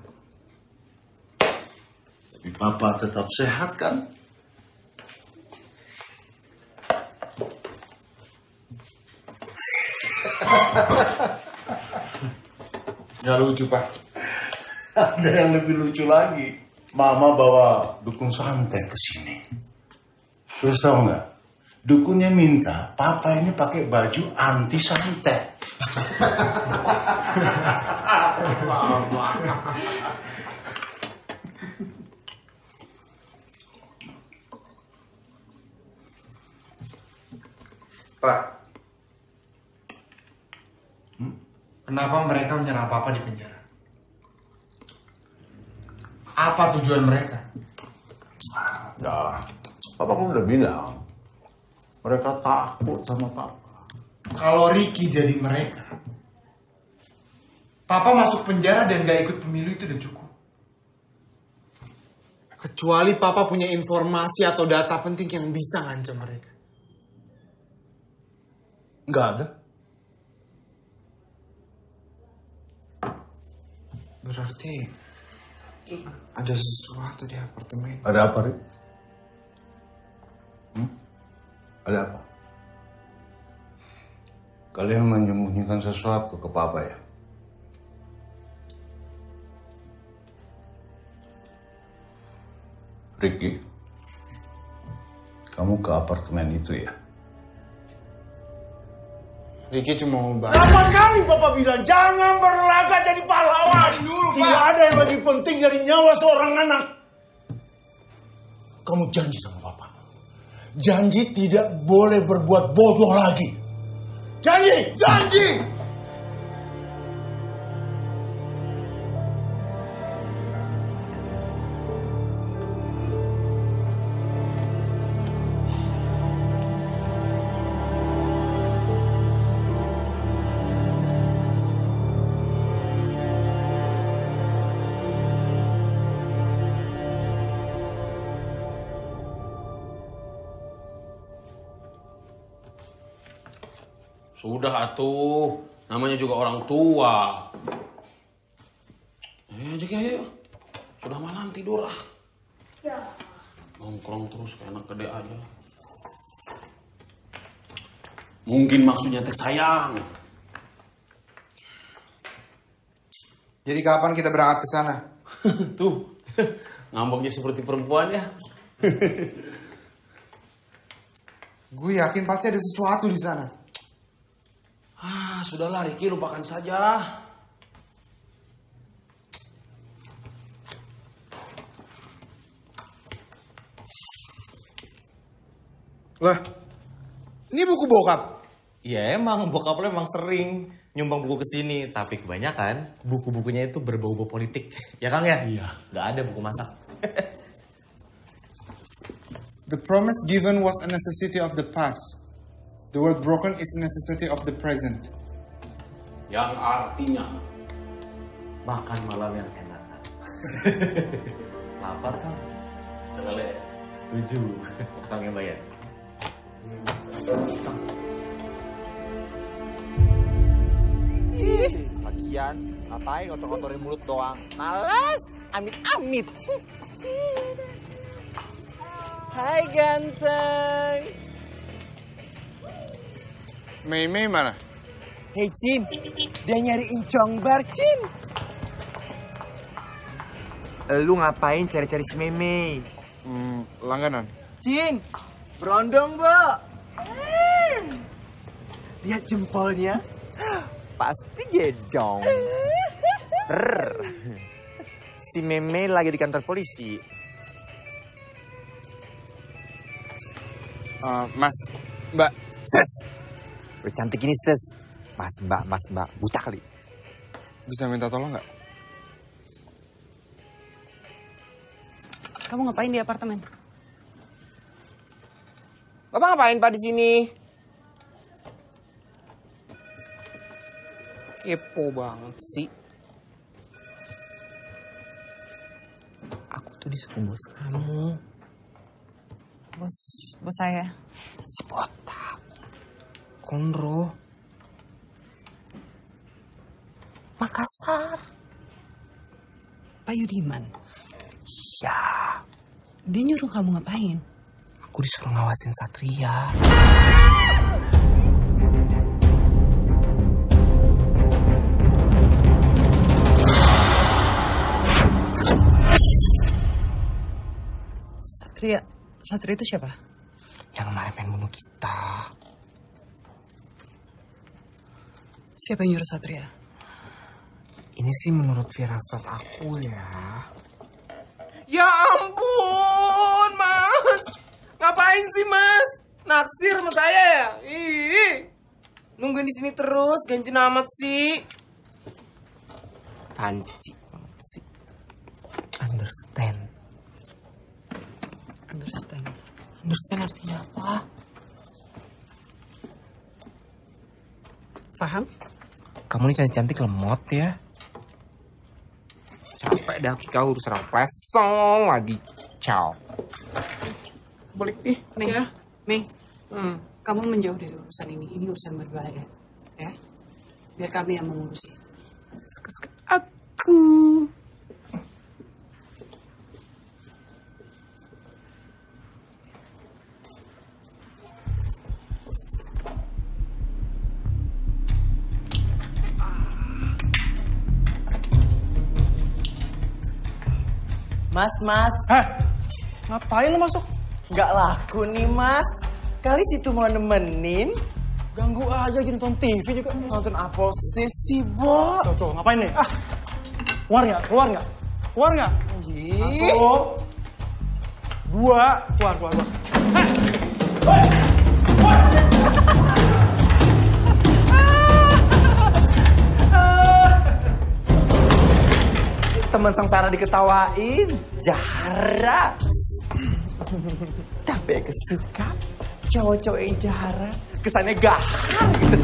Tapi Papa tetap sehat kan? Nggak lucu, Pak. Ada yang lebih lucu lagi. Mama bawa dukun santet ke sini. Terus tahu nggak? Dukunnya minta papa ini pakai baju anti santet. Pak. Kenapa mereka menyerang Papa di penjara? Apa tujuan mereka? Ya, papa kan udah bilang. Mereka takut sama papa. Kalau Ricky jadi mereka, Papa masuk penjara dan gak ikut pemilu itu udah cukup. Kecuali Papa punya informasi atau data penting yang bisa ngancam mereka. Nggak ada. Berarti ada sesuatu di apartemen. Ada apa, Rik? Hmm? Ada apa? Kalian menyembunyikan sesuatu ke papa ya? Ricky, kamu ke apartemen itu ya? Ricky cuma mau bantu. Berapa kali Bapak bilang jangan berlaga jadi pahlawan dulu, Tidak ada yang lebih penting dari nyawa seorang anak. Kamu janji sama Bapak. Janji tidak boleh berbuat bodoh lagi. Janji, janji. Sudah atuh, namanya juga orang tua. Ayo aja ayo. Sudah malam tidur ah. Nongkrong terus kayak anak gede aja. Mungkin maksudnya teh sayang. Jadi kapan kita berangkat ke sana? Tuh, ngambeknya seperti perempuan ya. Gue yakin pasti ada sesuatu di sana. Ah, sudahlah Ricky, lupakan saja. Lah, ini buku bokap. Ya emang bokap lo emang sering nyumbang buku ke sini, tapi kebanyakan buku-bukunya itu berbau-bau politik. Ya Kang ya? Iya. Gak ada buku masak. The promise given was a necessity of the past. The word broken is a necessity of the present. Yang artinya Makan malam yang enak. Lapar kan? Celele. Setuju. Kang yang bayar. Ih, lagian ngapain kotor-kotorin mulut doang? Males, amit-amit. Hai ganteng. Mei Mei mana? Hei Cin, dia nyari incong bar Cin. Lu ngapain cari-cari si Meme? Hmm, langganan. Cin, berondong, Bo. Hmm. Lihat jempolnya. Pasti gedong. Si Meme lagi di kantor polisi. Uh, mas, Mbak, Ses. Udah cantik ini, Ses. Mas, Mbak, Mas, Mbak. Buta kali. bisa minta tolong nggak? Kamu ngapain di apartemen? Bapak ngapain Pak di sini? Kepo banget sih. Aku tuh disuruh bos kamu. Bos, bos saya. Si botak. Konro. Makassar. Pak Yudiman. Ya, Dia nyuruh kamu ngapain? aku disuruh ngawasin Satria. Satria, Satria itu siapa? Yang kemarin pengen bunuh kita. Siapa yang nyuruh Satria? Ini sih menurut firasat aku ya. Ya ampun, Mas. Ngapain sih, Mas? Naksir sama saya ya? Ih. Nungguin di sini terus, ganti amat sih. Panci sih. Understand. Understand. Understand artinya apa? Paham? Kamu nih cantik-cantik lemot ya. Capek dah kau urus orang pesong lagi. Ciao. Balik nih. Mei, ya. Mei, kamu menjauh dari urusan ini. Ini urusan berbahaya, ya. Biar kami yang mengurusi. Aku. Mas, mas. Hah? Ngapain lu masuk? Nggak laku nih, mas. Kali situ mau nemenin. Ganggu aja lagi nonton TV juga. Nonton apa sih Bo? Tuh, tuh, ngapain nih? Ah. Keluar nggak? Keluar nggak? Keluar nggak? Satu. Dua. Keluar, keluar, keluar. Teman sengsara diketawain. Jahara. Tapi kesuka cowok-cowok yang jahara. Kesannya gahar gitu.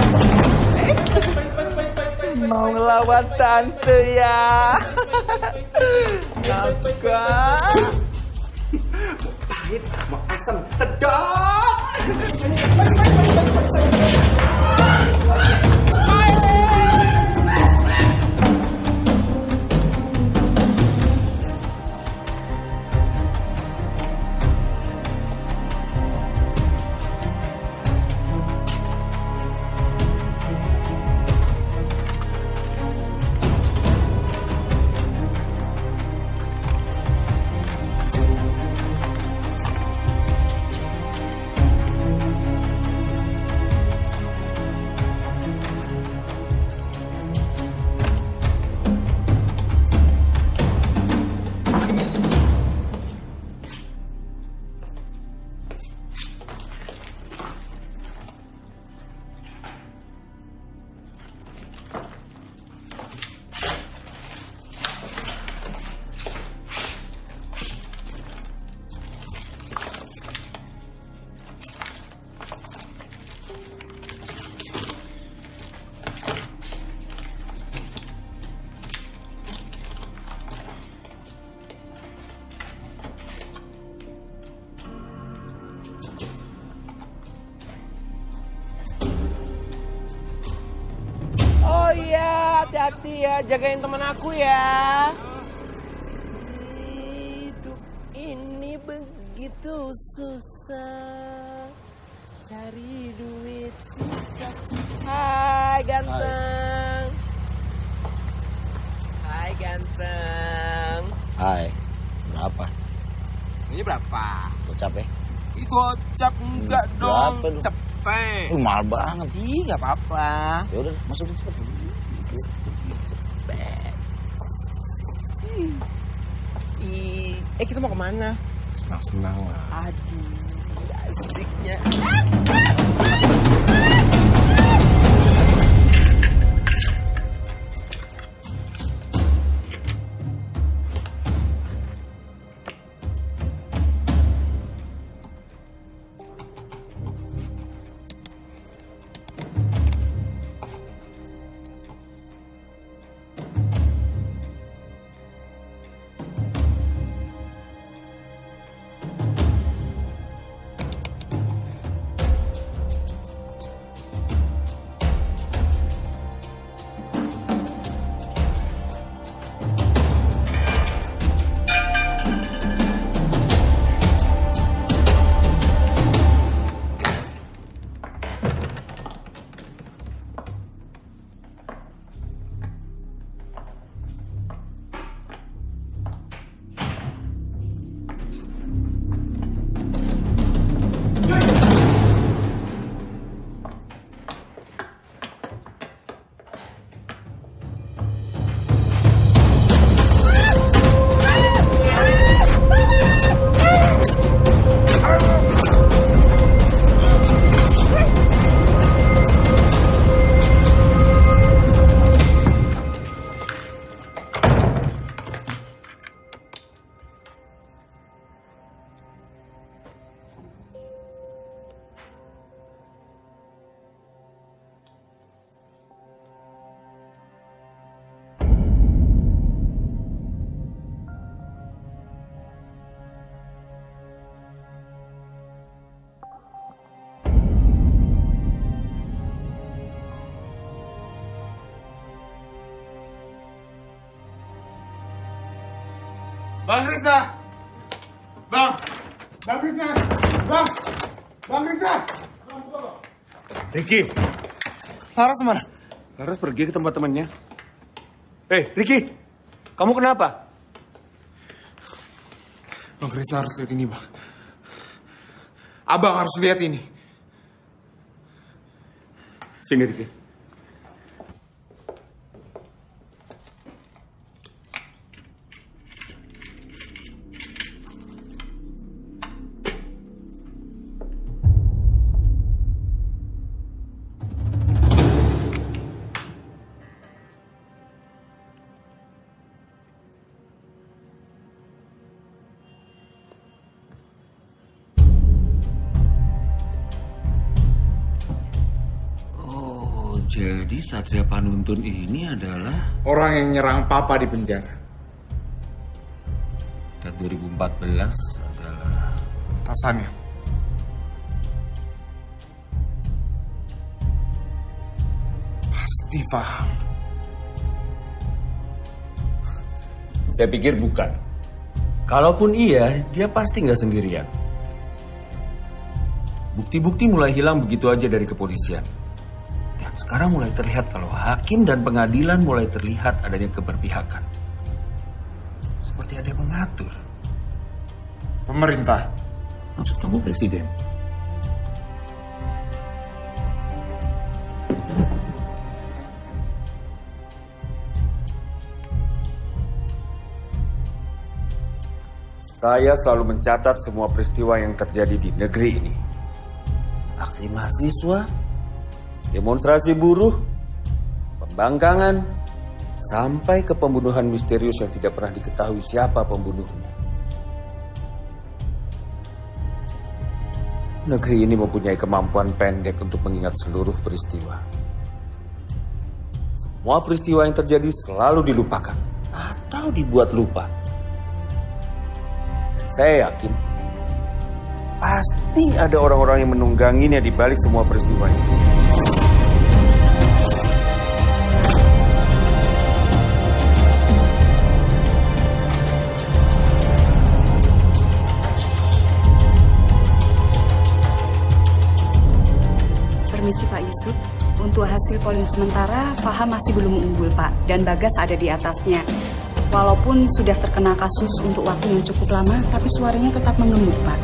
Mau ngelawan tante ya. Agak. Pahit, mau asam, sedap. Jagain teman aku ya. Hidup ini begitu susah. Cari duit susah. Hai ganteng. Hai ganteng. Hai, berapa? Ini berapa? Gocap ya? Ih gocap enggak Hmm, dong. berapa lu? Cepet. Lu mahal banget. Ih nggak apa-apa. Ya udah, masukin cepet. Ih, eh kita mau ke mana? Senang-senang lah. Aduh, asiknya. Bang Rizna! Bang! Bang Rizna! Bang! Bang Rizna! Ricky, Laras mana? Laras pergi ke tempat temannya. Eh, Ricky, kamu kenapa? Bang Rizna harus lihat ini, Bang. Abang harus lihat ini. Sini, Ricky. Satria Panuntun ini adalah Orang yang nyerang Papa di penjara. dan 2014 adalah Atasannya. Pasti paham. Saya pikir bukan. Kalaupun iya, dia pasti nggak sendirian. Bukti-bukti mulai hilang begitu aja dari kepolisian. Sekarang mulai terlihat kalau hakim dan pengadilan mulai terlihat adanya keberpihakan. Seperti ada yang mengatur. Pemerintah. Maksud kamu presiden? Saya selalu mencatat semua peristiwa yang terjadi di negeri ini. Aksi mahasiswa, demonstrasi buruh, pembangkangan, sampai ke pembunuhan misterius yang tidak pernah diketahui siapa pembunuhnya. Negeri ini mempunyai kemampuan pendek untuk mengingat seluruh peristiwa. Semua peristiwa yang terjadi selalu dilupakan atau dibuat lupa. Saya yakin pasti ada orang-orang yang menungganginya di balik semua peristiwa itu. Sud. Untuk hasil polling sementara, Faham masih belum unggul, Pak. Dan Bagas ada di atasnya. Walaupun sudah terkena kasus untuk waktu yang cukup lama, tapi suaranya tetap mengemuk, Pak.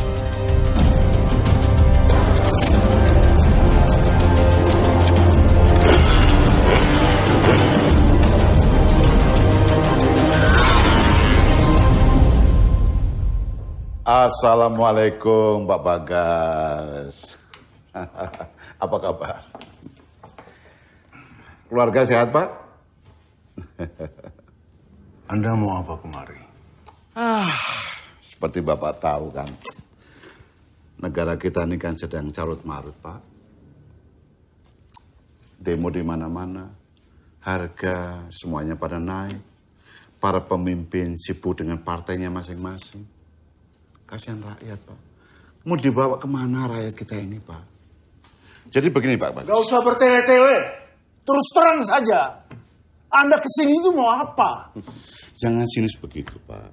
Assalamualaikum Pak Bagas. Apa kabar? Keluarga sehat Pak? Anda mau apa kemari? Ah, seperti Bapak tahu kan, negara kita ini kan sedang carut marut Pak. Demo di mana-mana, harga semuanya pada naik, para pemimpin sibuk dengan partainya masing-masing. Kasihan rakyat, Pak. Mau dibawa ke mana rakyat kita ini, Pak? Jadi begini, Pak. Bagas. Gak usah bertele-tele. Terus terang saja. Anda ke sini itu mau apa? Jangan sinis begitu, Pak.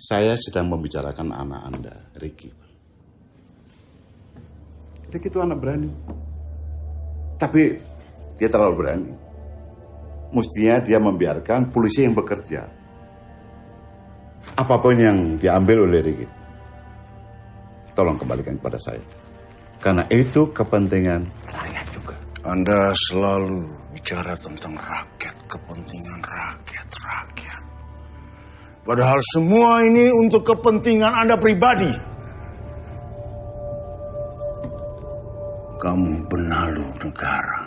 Saya sedang membicarakan anak Anda, Ricky. Pak. Ricky itu anak berani. Tapi dia terlalu berani. Mestinya dia membiarkan polisi yang bekerja. Apa pun yang diambil oleh Ricky, tolong kembalikan kepada saya. Karena itu kepentingan rakyat juga. Anda selalu bicara tentang rakyat, kepentingan rakyat, rakyat. Padahal semua ini untuk kepentingan Anda pribadi. Kamu benalu negara.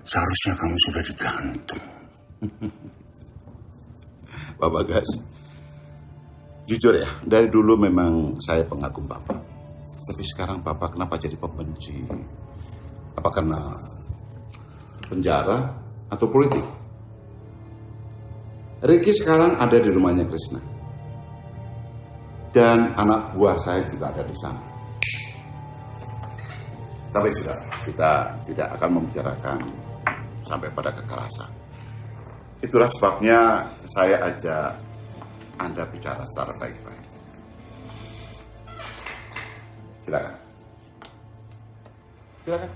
Seharusnya kamu sudah digantung. Pak Bagas, jujur ya, dari dulu memang saya pengagum Bapak. Tapi sekarang Bapak kenapa jadi pembenci? Apa karena penjara atau politik? Ricky sekarang ada di rumahnya Krishna. Dan anak buah saya juga ada di sana. Tapi sudah, kita tidak akan membicarakan sampai pada kekerasan. Itulah sebabnya saya ajak Anda bicara secara baik-baik. Silakan. Silakan.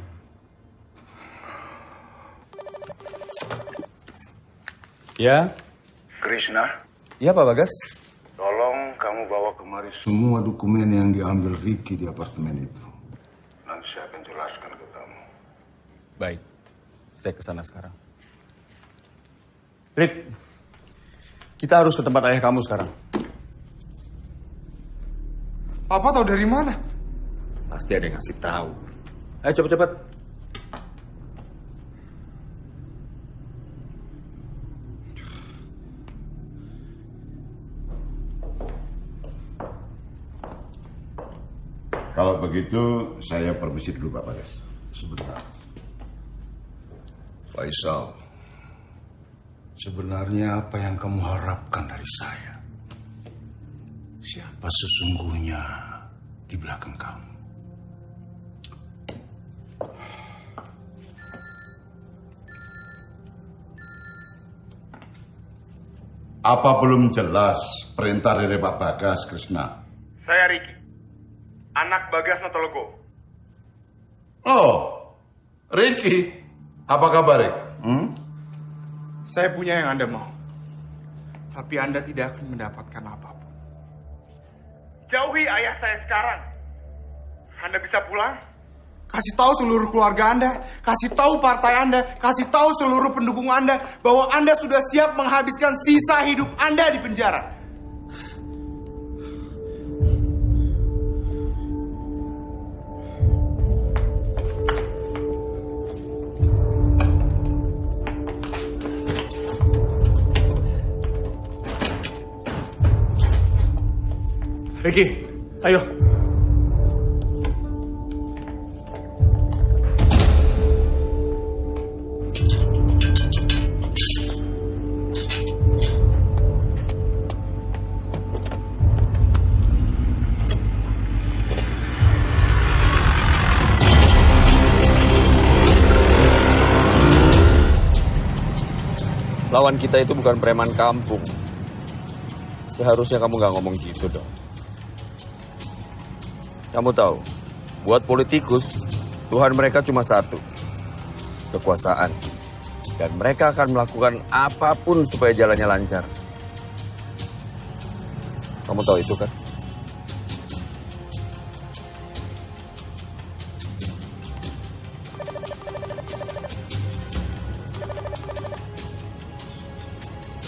Ya, Krishna, Iya Pak Bagas. tolong kamu bawa kemari semua dokumen yang diambil Ricky di apartemen itu. Nanti saya akan jelaskan ke kamu. Baik, saya ke sana sekarang. Rit, kita harus ke tempat ayah kamu sekarang. Papa tahu dari mana? Pasti ada yang ngasih tahu. Ayo cepet-cepet. Kalau begitu, saya permisi dulu Pak Bagas. Sebentar. Faisal, sebenarnya apa yang kamu harapkan dari saya? Siapa sesungguhnya di belakang kamu? Apa belum jelas perintah dari Pak Bagas, Krishna? Saya Riki, anak Bagas Natologo. Oh, Ricky. Apa kabar? Hmm? Saya punya yang Anda mau. Tapi Anda tidak akan mendapatkan apa pun. Jauhi ayah saya sekarang. Anda bisa pulang? Kasih tahu seluruh keluarga Anda, kasih tahu partai Anda, kasih tahu seluruh pendukung Anda bahwa Anda sudah siap menghabiskan sisa hidup Anda di penjara. Ricky, ayo. Kita itu bukan preman kampung. Seharusnya kamu gak ngomong gitu dong. Kamu tahu, buat politikus, Tuhan mereka cuma satu, kekuasaan. Dan mereka akan melakukan apa pun supaya jalannya lancar. Kamu tahu itu kan?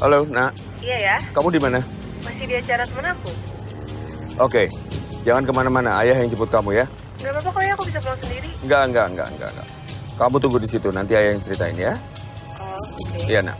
Halo, Nak. Iya ya, Kamu di mana? masih di acara temen aku. Oke, jangan ke mana-mana. Ayah yang jemput kamu ya. Gak apa-apa kok ya, aku bisa pulang sendiri. Enggak, enggak, enggak, enggak, enggak. Kamu tunggu di situ. Nanti ayah yang ceritain ya. Oh, oke. Iya, Nak.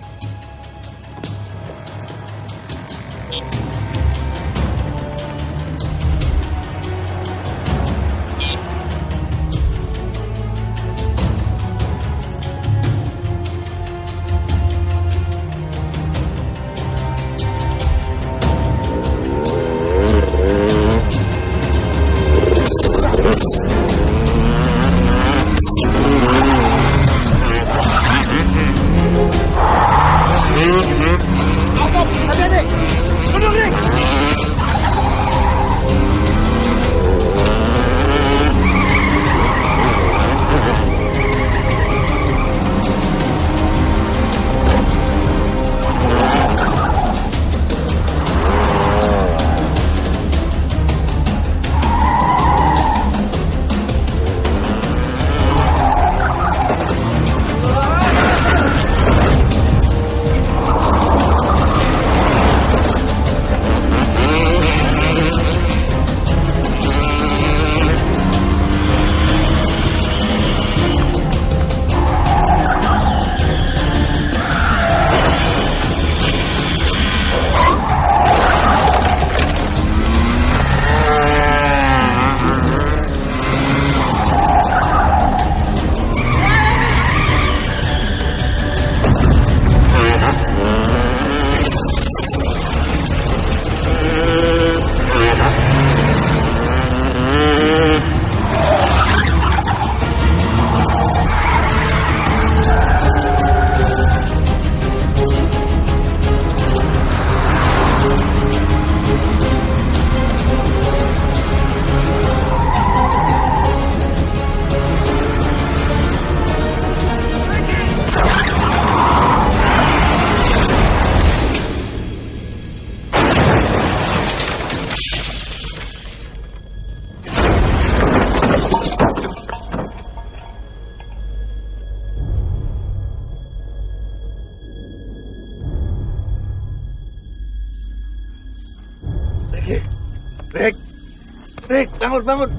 Rick, bangun,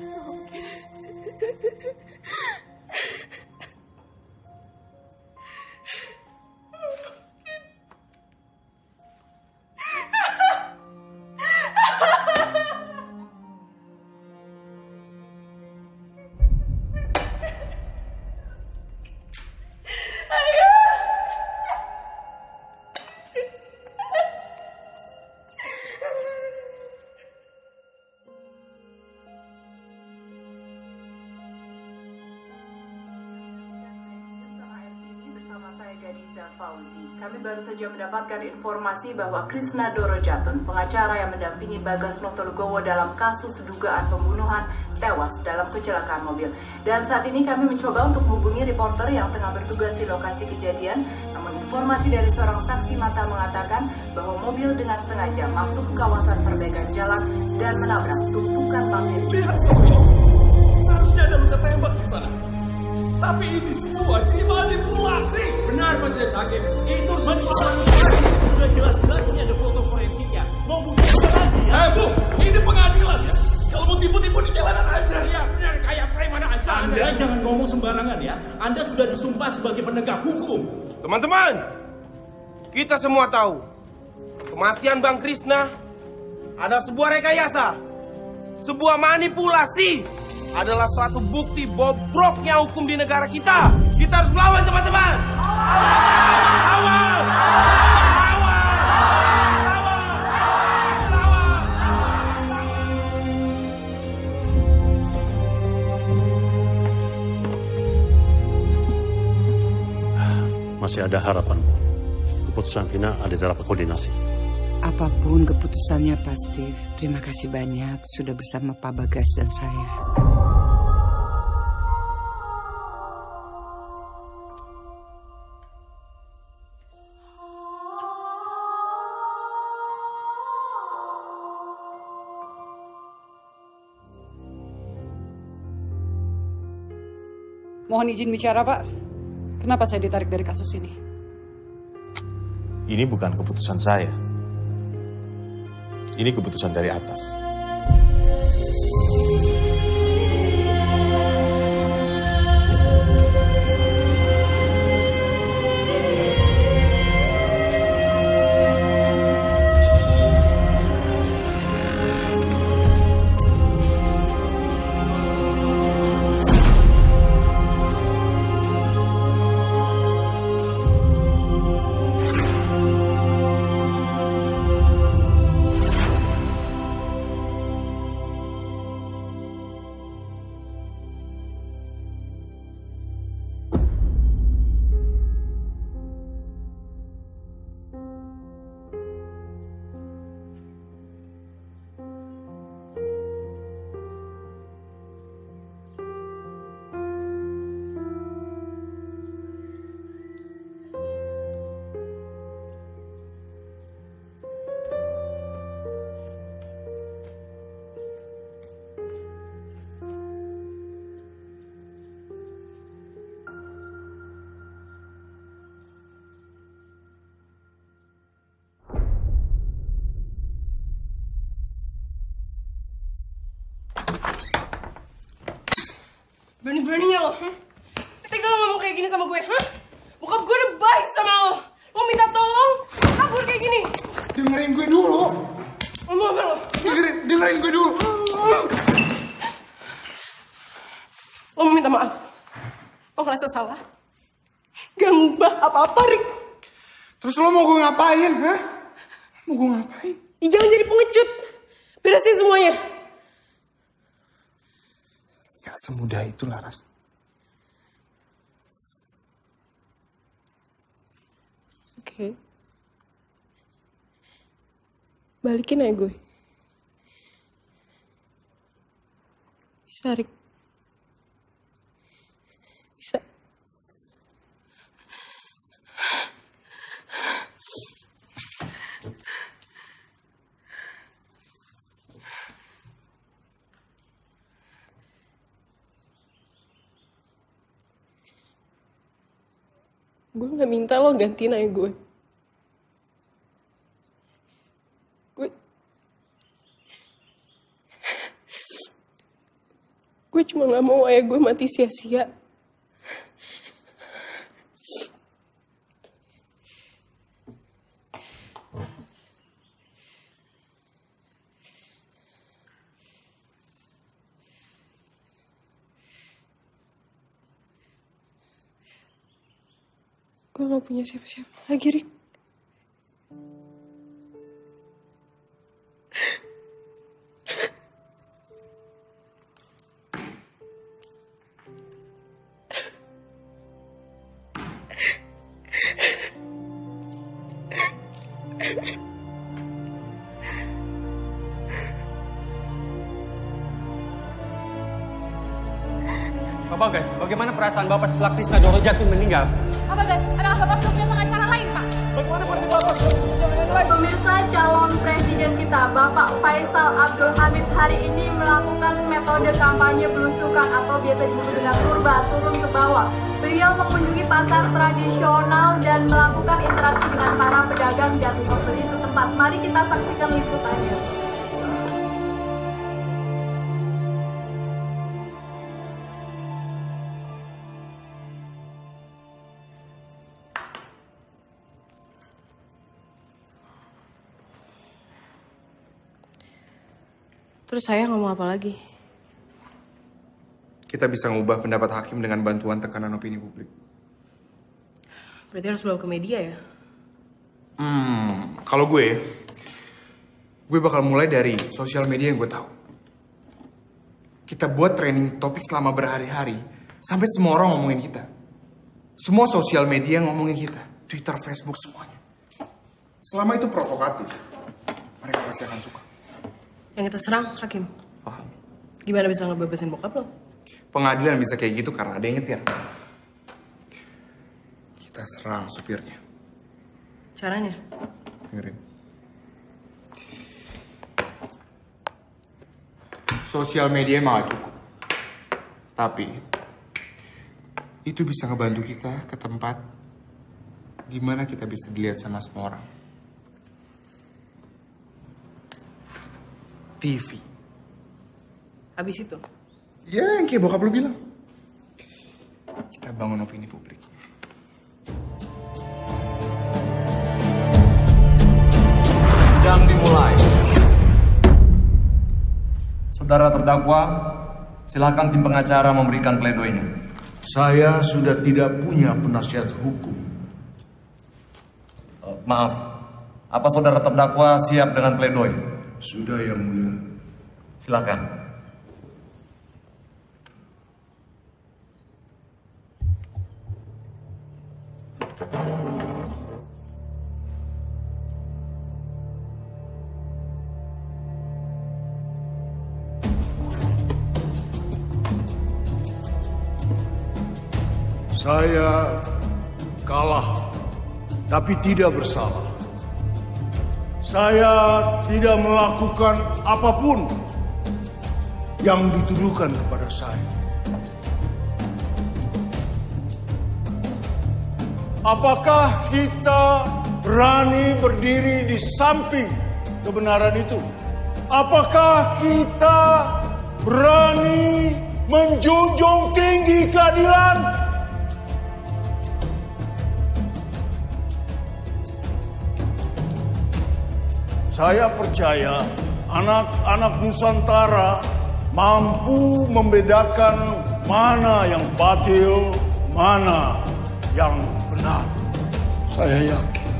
No. mendapatkan informasi bahwa Krisna Dorojatun, pengacara yang mendampingi Bagas Notologowo dalam kasus dugaan pembunuhan, tewas dalam kecelakaan mobil. Dan saat ini kami mencoba untuk menghubungi reporter yang tengah bertugas di lokasi kejadian. Namun informasi dari seorang saksi mata mengatakan bahwa mobil dengan sengaja masuk ke kawasan perbaikan jalan dan menabrak tumpukan pasir. Seharusnya ada luka tembak di sana. Tapi ini semua dimanipulasi. Benar majelis hakim, itu semua manipulasi. Sudah jelas-jelas ini ada foto forensiknya. Mau bukti apa lagi ya? Eh bu, ini pengadilan ya. Kalau mau tipu-tipu di jalanan aja. Iya benar, kayak preman aja. Anda Anda. jangan ngomong sembarangan ya. Anda sudah disumpah sebagai penegak hukum. Teman-teman, kita semua tahu kematian Bang Krisna adalah sebuah rekayasa, sebuah manipulasi, adalah suatu bukti bobroknya hukum di negara kita. Kita harus melawan teman-teman. Lawan! Masih ada harapan. Keputusan final ada dalam koordinasi. Apa pun keputusannya Pak Steve, terima kasih banyak sudah bersama Pak Bagas dan saya. Mohon izin bicara, Pak. Kenapa saya ditarik dari kasus ini? Ini bukan keputusan saya. Ini keputusan dari atas. Terus lo mau gue ngapain, hah? Mau gue ngapain? Ih, jangan jadi pengecut. Beresin semuanya. Gak semudah itu, Laras. Oke. Balikin aja gue. Bisa, Rick. Bisa. Gue gak minta lo gantiin aja gue. Gue... Gue cuma gak mau ayah gue mati sia-sia. Gue gak punya siapa-siapa lagi, perasaan Bapak setelah Krisna Doro Jatun meninggal? Apa guys? Apakah Bapak sudah punya pengacara lain, Pak? Bagaimana kondisi Bapak? Pemirsa calon presiden kita, Bapak Faisal Abdul Hamid hari ini melakukan metode kampanye belusukan atau biasa disebut dengan turba, turun ke bawah. Beliau mengunjungi pasar tradisional dan melakukan interaksi dengan para pedagang dan pembeli setempat. Mari kita saksikan liputannya. Terus saya ngomong apa lagi? Kita bisa ngubah pendapat hakim dengan bantuan tekanan opini publik. Berarti harus bawa ke media ya? Hmm, kalau gue, gue bakal mulai dari sosial media yang gue tahu. Kita buat training topik selama berhari-hari, sampai semua orang ngomongin kita. Semua sosial media ngomongin kita, Twitter, Facebook, semuanya. Selama itu provokatif, mereka pasti akan suka. Yang kita serang, Hakim. Gimana bisa ngebebasin bokap lo? Pengadilan bisa kayak gitu karena ada yang nyetir. Kita serang supirnya. Caranya? Dengerin. Sosial media emang gak cukup. Tapi, itu bisa ngebantu kita ke tempat di mana kita bisa dilihat sama semua orang. TV. Habis itu? Ya, yang kayak bokap lu bilang. Kita bangun opini publik. Sidang dimulai. Saudara terdakwa, silakan tim pengacara memberikan pledoinya. Saya sudah tidak punya penasihat hukum. Eh, maaf, apa saudara terdakwa siap dengan pledoi? Sudah yang mulia. Silakan. Saya kalah, tapi tidak bersalah. Saya tidak melakukan apa pun yang dituduhkan kepada saya. Apakah kita berani berdiri di samping kebenaran itu? Apakah kita berani menjunjung tinggi keadilan? Saya percaya anak-anak Nusantara mampu membedakan mana yang batil, mana yang benar. Saya yakin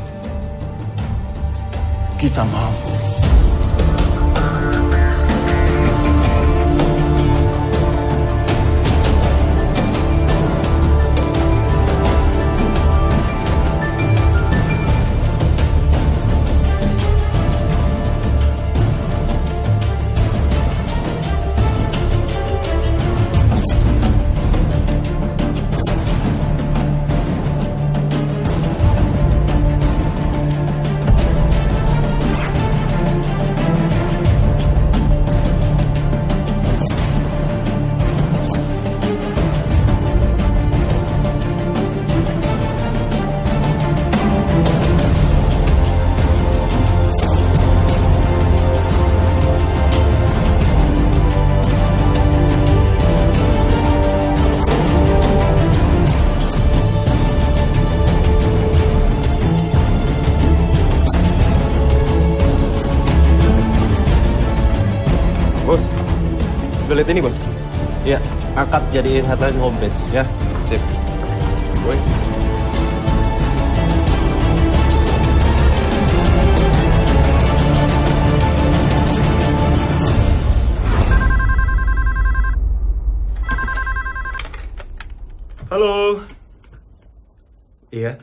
kita mampu. Lihat ini bos. Ya, angkat jadiin headline homepage ya. Sip. Boy. Halo. Iya.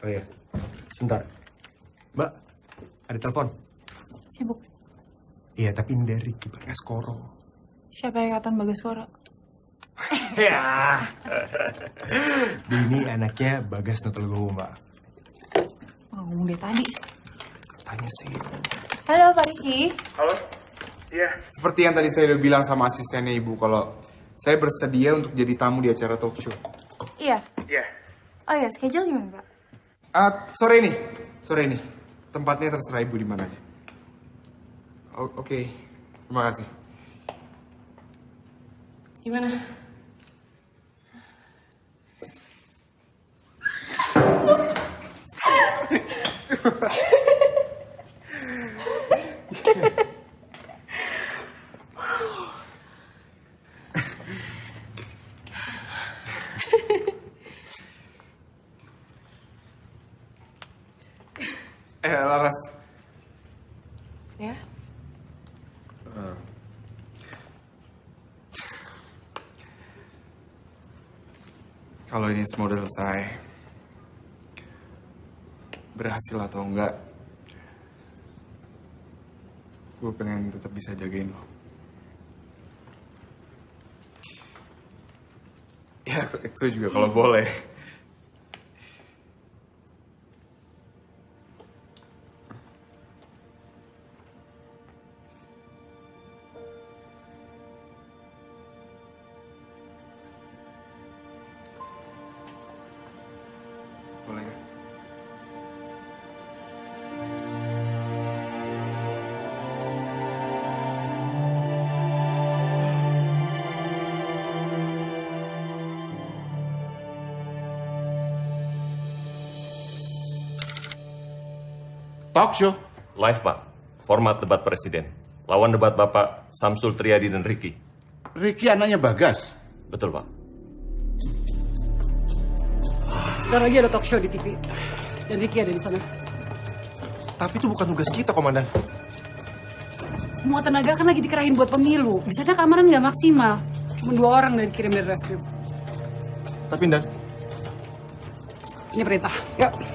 Oh iya. Sebentar. Mbak, ada telepon. Sibuk. Iya, tapi ini dari Kibar Eskoro. Siapa yang kata Bagaskoro? ya. Ini anaknya Bagas Nutulgowo, Mbak. Ngomong dari tadi. Tanya sih. Halo Pak Riki. Halo? Iya. Seperti yang tadi saya udah bilang sama asistennya Ibu, kalau saya bersedia untuk jadi tamu di acara talk show. Iya. Iya. Oh ya, schedule gimana Pak? Ah, sore ini. Sore ini. Tempatnya terserah Ibu di mana aja. Oke. Terima kasih. Gimana? Eh, Laras. Ya? Eh, Kalau ini semua udah selesai, berhasil atau enggak, gue pengen tetap bisa jagain lo. Ya, itu juga kalau boleh. Boleh Talk show. Live, Pak. Format debat presiden. Lawan debat Bapak Samsul Triadi dan Ricky. Ricky anaknya Bagas. Betul, Pak. Bentar lagi ada talk show di TV. Dan Ricky ada di sana. Tapi itu bukan tugas kita, Komandan. Semua tenaga kan lagi dikerahin buat pemilu. Di sana keamanan nggak maksimal. Cuma dua orang dari kirim dari rescue. Tapi, Dan, Ini perintah. Yuk.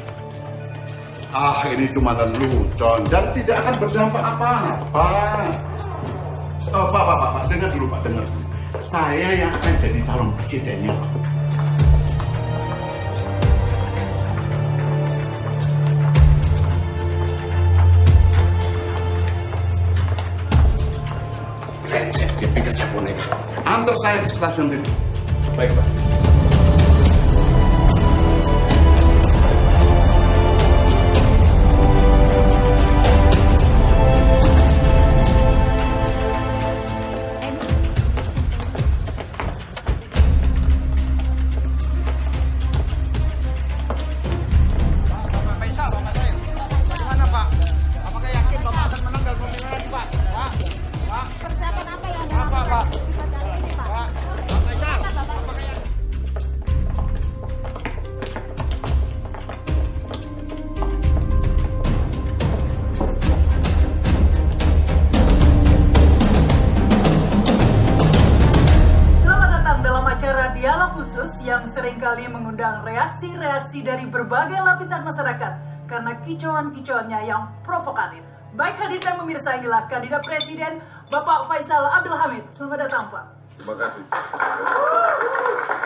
Ah, ini cuma lelucon dan tidak akan berdampak apa-apa. Oh, Pak, Pak, Pak, Pak, dengar dulu, Pak, dengar dulu. Saya yang akan jadi calon presidennya. Pak. Brengsek, dia pikir saya boneka. Antar saya ke stasiun itu. Baik, Pak. Karena kicauan-kicauannya yang provokatif. Baik hadir dan pemirsa inilah kandidat presiden Bapak Faisal Abdul Hamid. Selamat datang Pak. Terima kasih.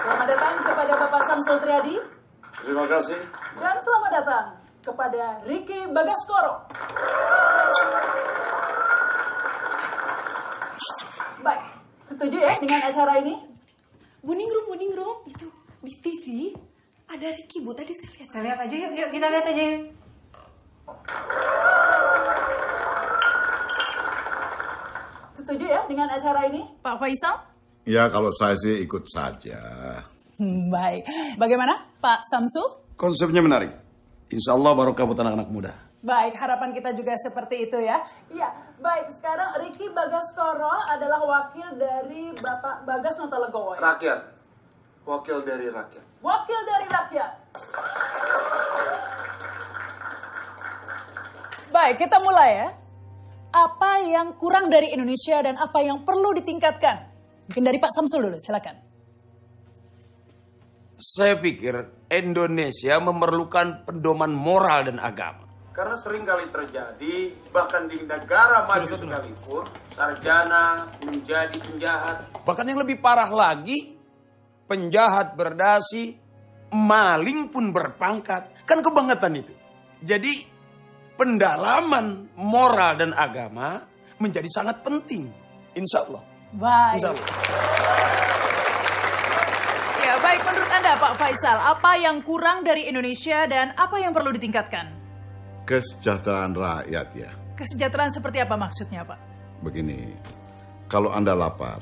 Selamat datang kepada Bapak Samsul Triadi Terima kasih. dan selamat datang kepada Ricky Bagaskoro. Baik, setuju ya dengan acara ini? Buning room, buning room. Itu di TV ada Ricky, Bu. Tadi saya lihat. Kita lihat aja yuk, yuk kita lihat aja yuk. Setuju ya dengan acara ini? Pak Faisal? Ya kalau saya sih ikut saja. Hmm, Baik. Bagaimana Pak Samsu? Konsepnya menarik. Insya Allah barokah buat anak-anak muda. Baik, harapan kita juga seperti itu ya. Iya, baik. Sekarang Ricky Bagaskoro adalah wakil dari Bapak Bagas Notalegowo. ya? Rakyat. Wakil dari rakyat. Wakil dari rakyat. Baik, kita mulai ya. Apa yang kurang dari Indonesia dan apa yang perlu ditingkatkan? Mungkin dari Pak Samsul dulu, silakan. Saya pikir Indonesia memerlukan pendoman moral dan agama. Karena sering kali terjadi, bahkan di negara maju sekalipun, sarjana menjadi penjahat. Bahkan yang lebih parah lagi, penjahat berdasi, maling pun berpangkat. Kan kebangetan itu. Jadi pendalaman moral dan agama menjadi sangat penting. Insya Allah. Baik. Insya Allah. Ya, baik menurut Anda Pak Faisal, apa yang kurang dari Indonesia dan apa yang perlu ditingkatkan? Kesejahteraan rakyat ya. Kesejahteraan seperti apa maksudnya, Pak? Begini, kalau Anda lapar,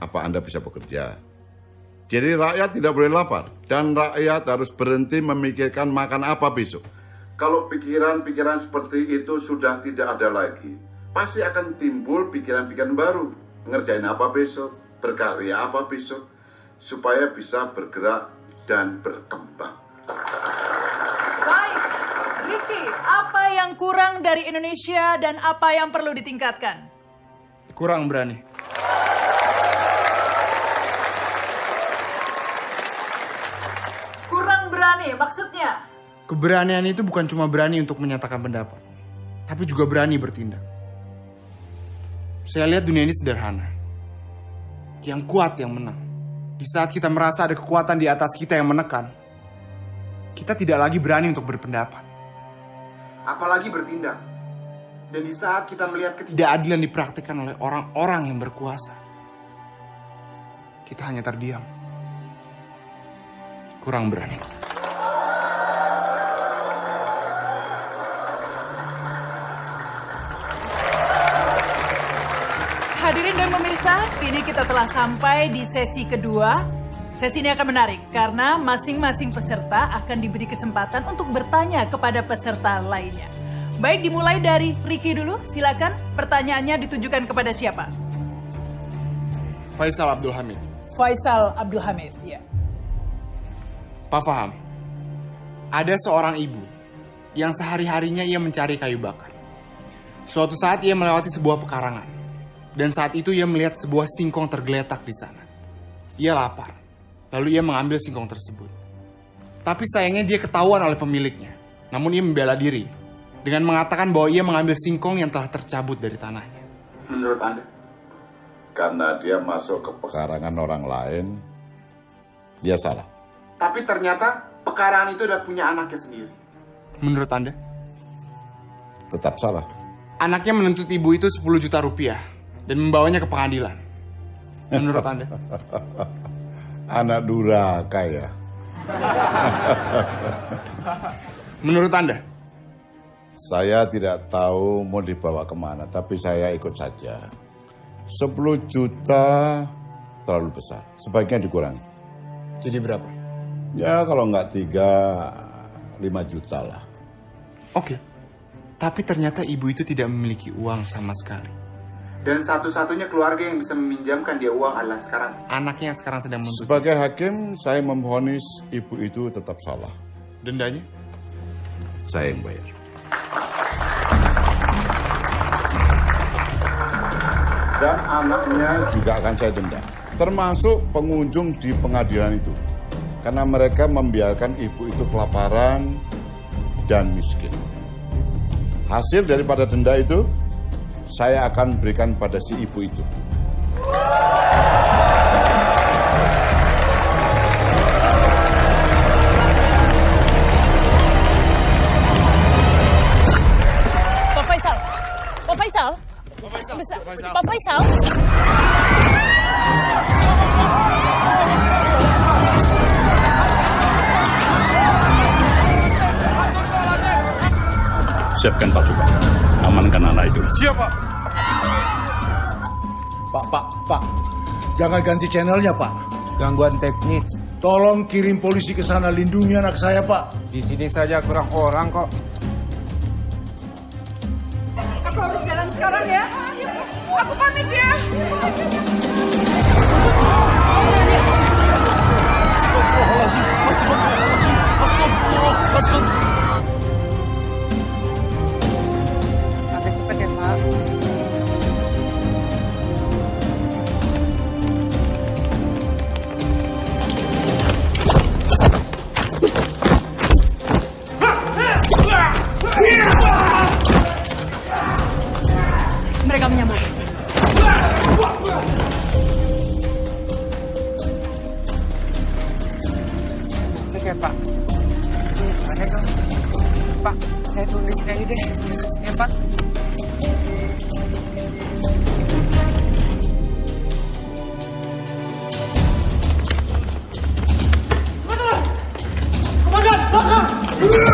apa Anda bisa bekerja? Jadi rakyat tidak boleh lapar dan rakyat harus berhenti memikirkan makan apa besok. Kalau pikiran-pikiran seperti itu sudah tidak ada lagi, pasti akan timbul pikiran-pikiran baru. Ngerjain apa besok, berkarya apa besok, supaya bisa bergerak dan berkembang. Baik. Ricky, apa yang kurang dari Indonesia dan apa yang perlu ditingkatkan? Kurang berani. Kurang berani, maksudnya? Keberanian itu bukan cuma berani untuk menyatakan pendapat, tapi juga berani bertindak. Saya lihat dunia ini sederhana. Yang kuat yang menang. Di saat kita merasa ada kekuatan di atas kita yang menekan, kita tidak lagi berani untuk berpendapat. Apalagi bertindak. Dan di saat kita melihat ketidakadilan dipraktikkan oleh orang-orang yang berkuasa, kita hanya terdiam. Kurang berani. Hadirin dan pemirsa, kini kita telah sampai di sesi kedua. Sesi ini akan menarik karena masing-masing peserta akan diberi kesempatan untuk bertanya kepada peserta lainnya. Baik, dimulai dari Ricky dulu. Silakan pertanyaannya ditujukan kepada siapa? Faisal Abdul Hamid. Faisal Abdul Hamid, ya. Pak paham? Ada seorang ibu yang sehari-harinya ia mencari kayu bakar. Suatu saat ia melewati sebuah pekarangan. Dan saat itu ia melihat sebuah singkong tergeletak di sana. Ia lapar. Lalu ia mengambil singkong tersebut. Tapi sayangnya dia ketahuan oleh pemiliknya. Namun ia membela diri dengan mengatakan bahwa ia mengambil singkong yang telah tercabut dari tanahnya. Menurut Anda? Karena dia masuk ke pekarangan orang lain, dia salah. Tapi ternyata pekarangan itu udah punya anaknya sendiri. Menurut Anda? Tetap salah. Anaknya menuntut ibu itu 10 juta rupiah dan membawanya ke pengadilan. Menurut Anda? Anak duraka ya. Menurut Anda? Saya tidak tahu mau dibawa ke mana, tapi saya ikut saja. 10 juta terlalu besar, sebaiknya dikurangi. Jadi berapa? Ya kalau nggak tiga, lima juta lah. Oke. Tapi ternyata ibu itu tidak memiliki uang sama sekali. Dan satu-satunya keluarga yang bisa meminjamkan dia uang adalah sekarang. Anaknya yang sekarang sedang menuntut. Sebagai hakim, saya memvonis ibu itu tetap salah. Dendanya? Saya yang bayar. Dan anaknya juga akan saya denda. Termasuk pengunjung di pengadilan itu. Karena mereka membiarkan ibu itu kelaparan dan miskin. Hasil daripada denda itu, saya akan berikan pada si ibu itu. Pak Faisal. Pak Faisal. Bisa- Pak Faisal. Siapkan pasukan. Amankan anak itu. Siap, Pak. Pak, Pak, Pak. Jangan ganti channelnya, Pak. Gangguan teknis. Tolong kirim polisi ke sana lindungi anak saya, Pak. Di sini saja kurang orang kok. Aku harus jalan sekarang ya. Aku pamit ya. Agak Eh, Pak. Eh, ada dong. Pak, saya tulis aja deh. Ya Pak. Komandan, bakar!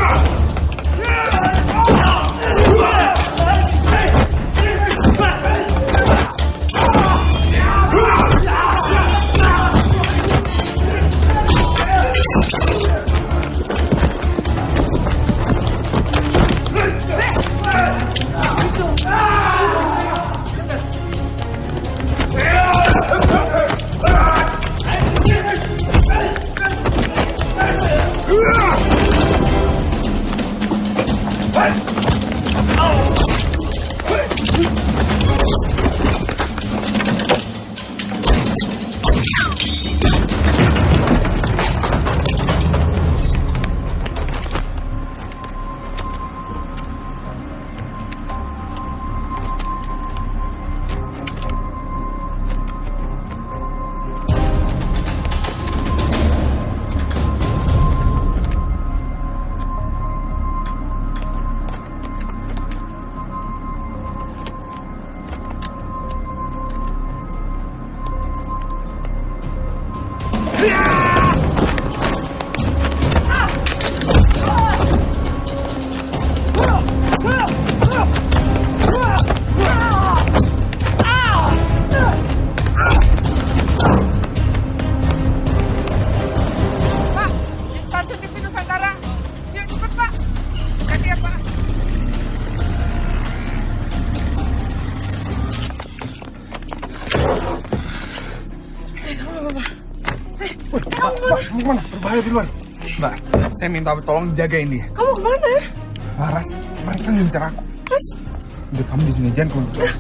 Ke mana? Di luar. Mbak, saya minta tolong jagain dia. Kamu ke mana? Laras, mereka ngincar aku. Terus? Udah kamu di sini jangan keluar.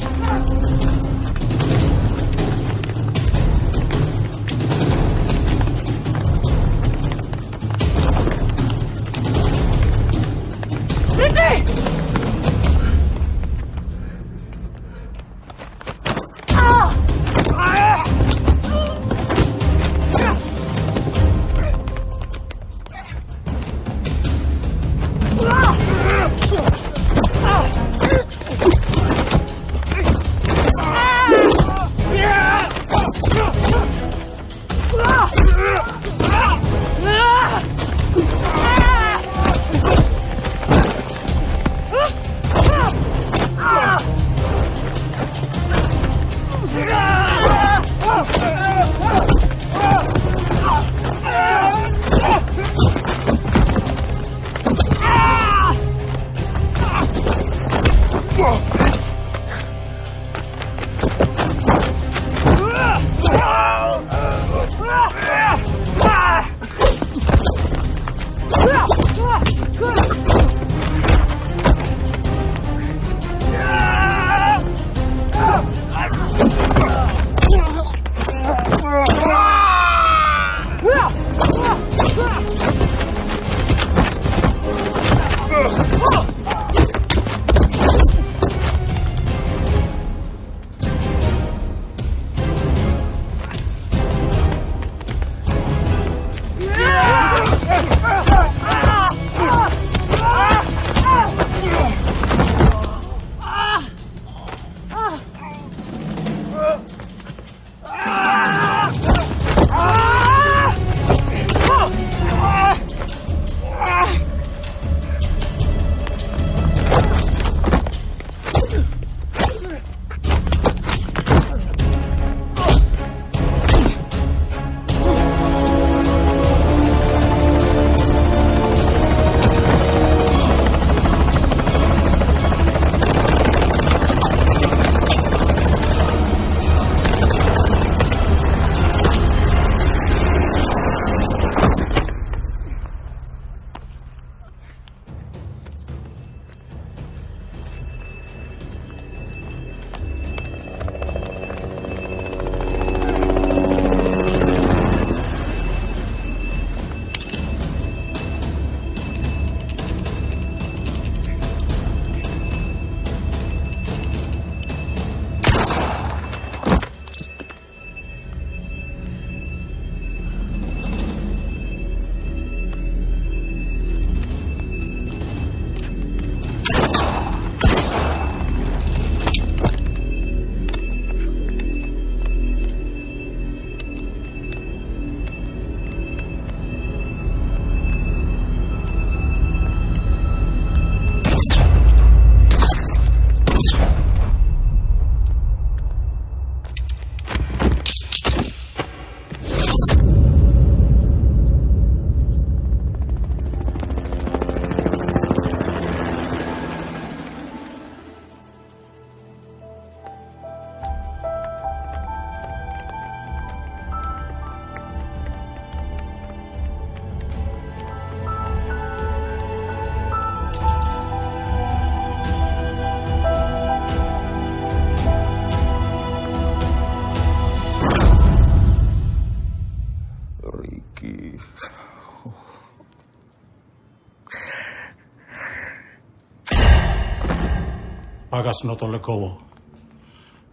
Bagas Noto Legowo.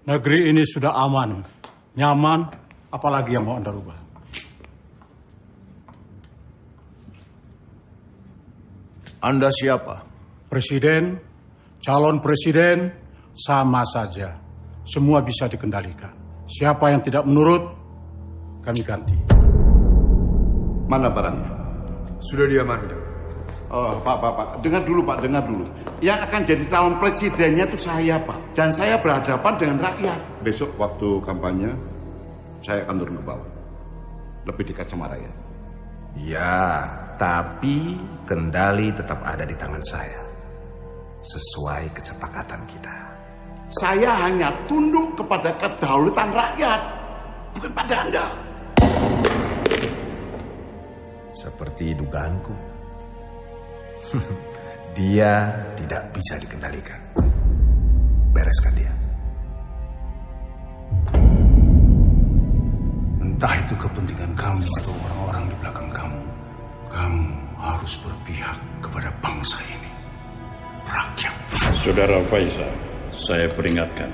Negeri ini sudah aman, nyaman, apalagi yang mau Anda rubah. Anda siapa? Presiden, calon presiden, sama saja. Semua bisa dikendalikan. Siapa yang tidak menurut, kami ganti. Mana barangnya? Sudah diamankan. Oh, Pak, Pak, Pak. Dengar dulu, Pak, dengar dulu. Yang akan jadi calon presidennya itu saya, Pak. Dan saya berhadapan dengan rakyat. Besok waktu kampanye, saya akan turun ke bawah. Lebih dekat sama rakyat. Ya, tapi kendali tetap ada di tangan saya. Sesuai kesepakatan kita. Saya hanya tunduk kepada kedaulatan rakyat. Bukan pada Anda. Seperti dugaanku. dia tidak bisa dikendalikan. Bereskan dia. Entah itu kepentingan kamu atau orang-orang di belakang kamu. Kamu harus berpihak kepada bangsa ini. Rakyat. Saudara Faisal, saya peringatkan.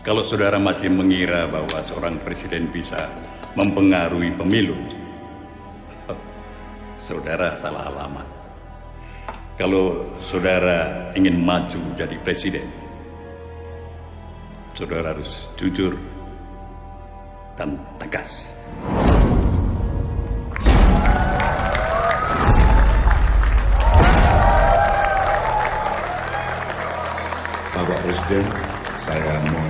Kalau saudara masih mengira bahwa seorang presiden bisa mempengaruhi pemilu, saudara salah alamat. Kalau saudara ingin maju jadi presiden, saudara harus jujur dan tegas. Bapak Presiden, saya mohon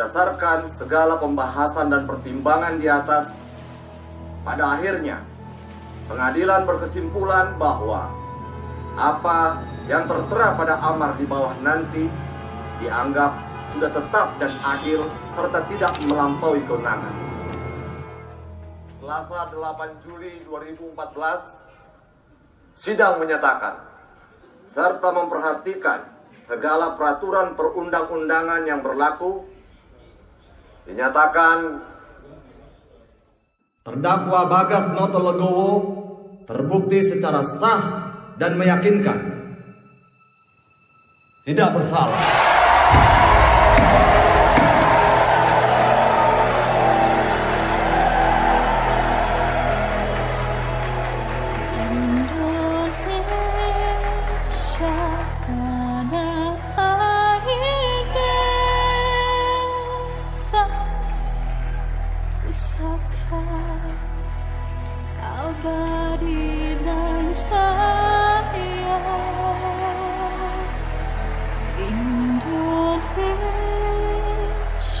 berdasarkan segala pembahasan dan pertimbangan di atas, pada akhirnya pengadilan berkesimpulan bahwa apa yang tertera pada amar di bawah nanti dianggap sudah tetap dan adil serta tidak melampaui kewenangan. Selasa 8 Juli 2014, sidang menyatakan serta memperhatikan segala peraturan perundang-undangan yang berlaku dinyatakan Terdakwa Bagas Noto Legowo terbukti secara sah dan meyakinkan tidak bersalah.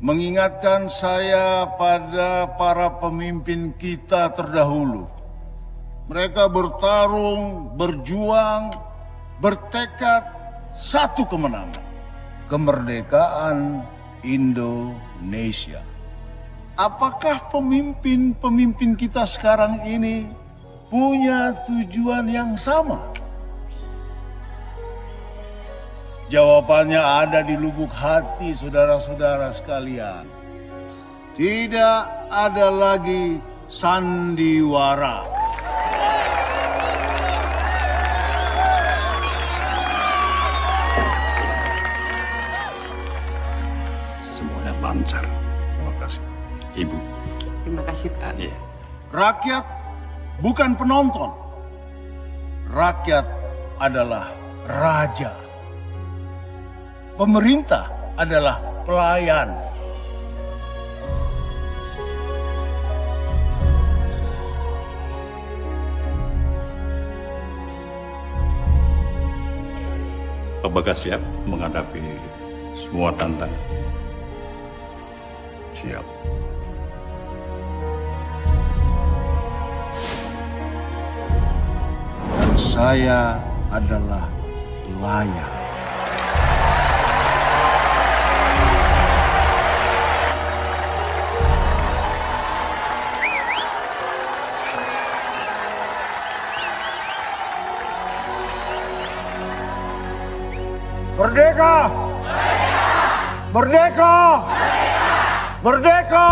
mengingatkan saya pada para pemimpin kita terdahulu. Mereka bertarung, berjuang, bertekad satu kemenangan. kemerdekaan Indonesia. Apakah pemimpin-pemimpin kita sekarang ini punya tujuan yang sama? Jawabannya ada di lubuk hati saudara-saudara sekalian. Tidak ada lagi sandiwara. Semuanya lancar. Terima kasih. Ibu. Terima kasih Pak. Iya. Rakyat bukan penonton. Rakyat adalah raja. Pemerintah adalah pelayan. Apakah siap menghadapi semua tantangan? Siap. Dan saya adalah pelayan. Merdeka! Merdeka! Merdeka!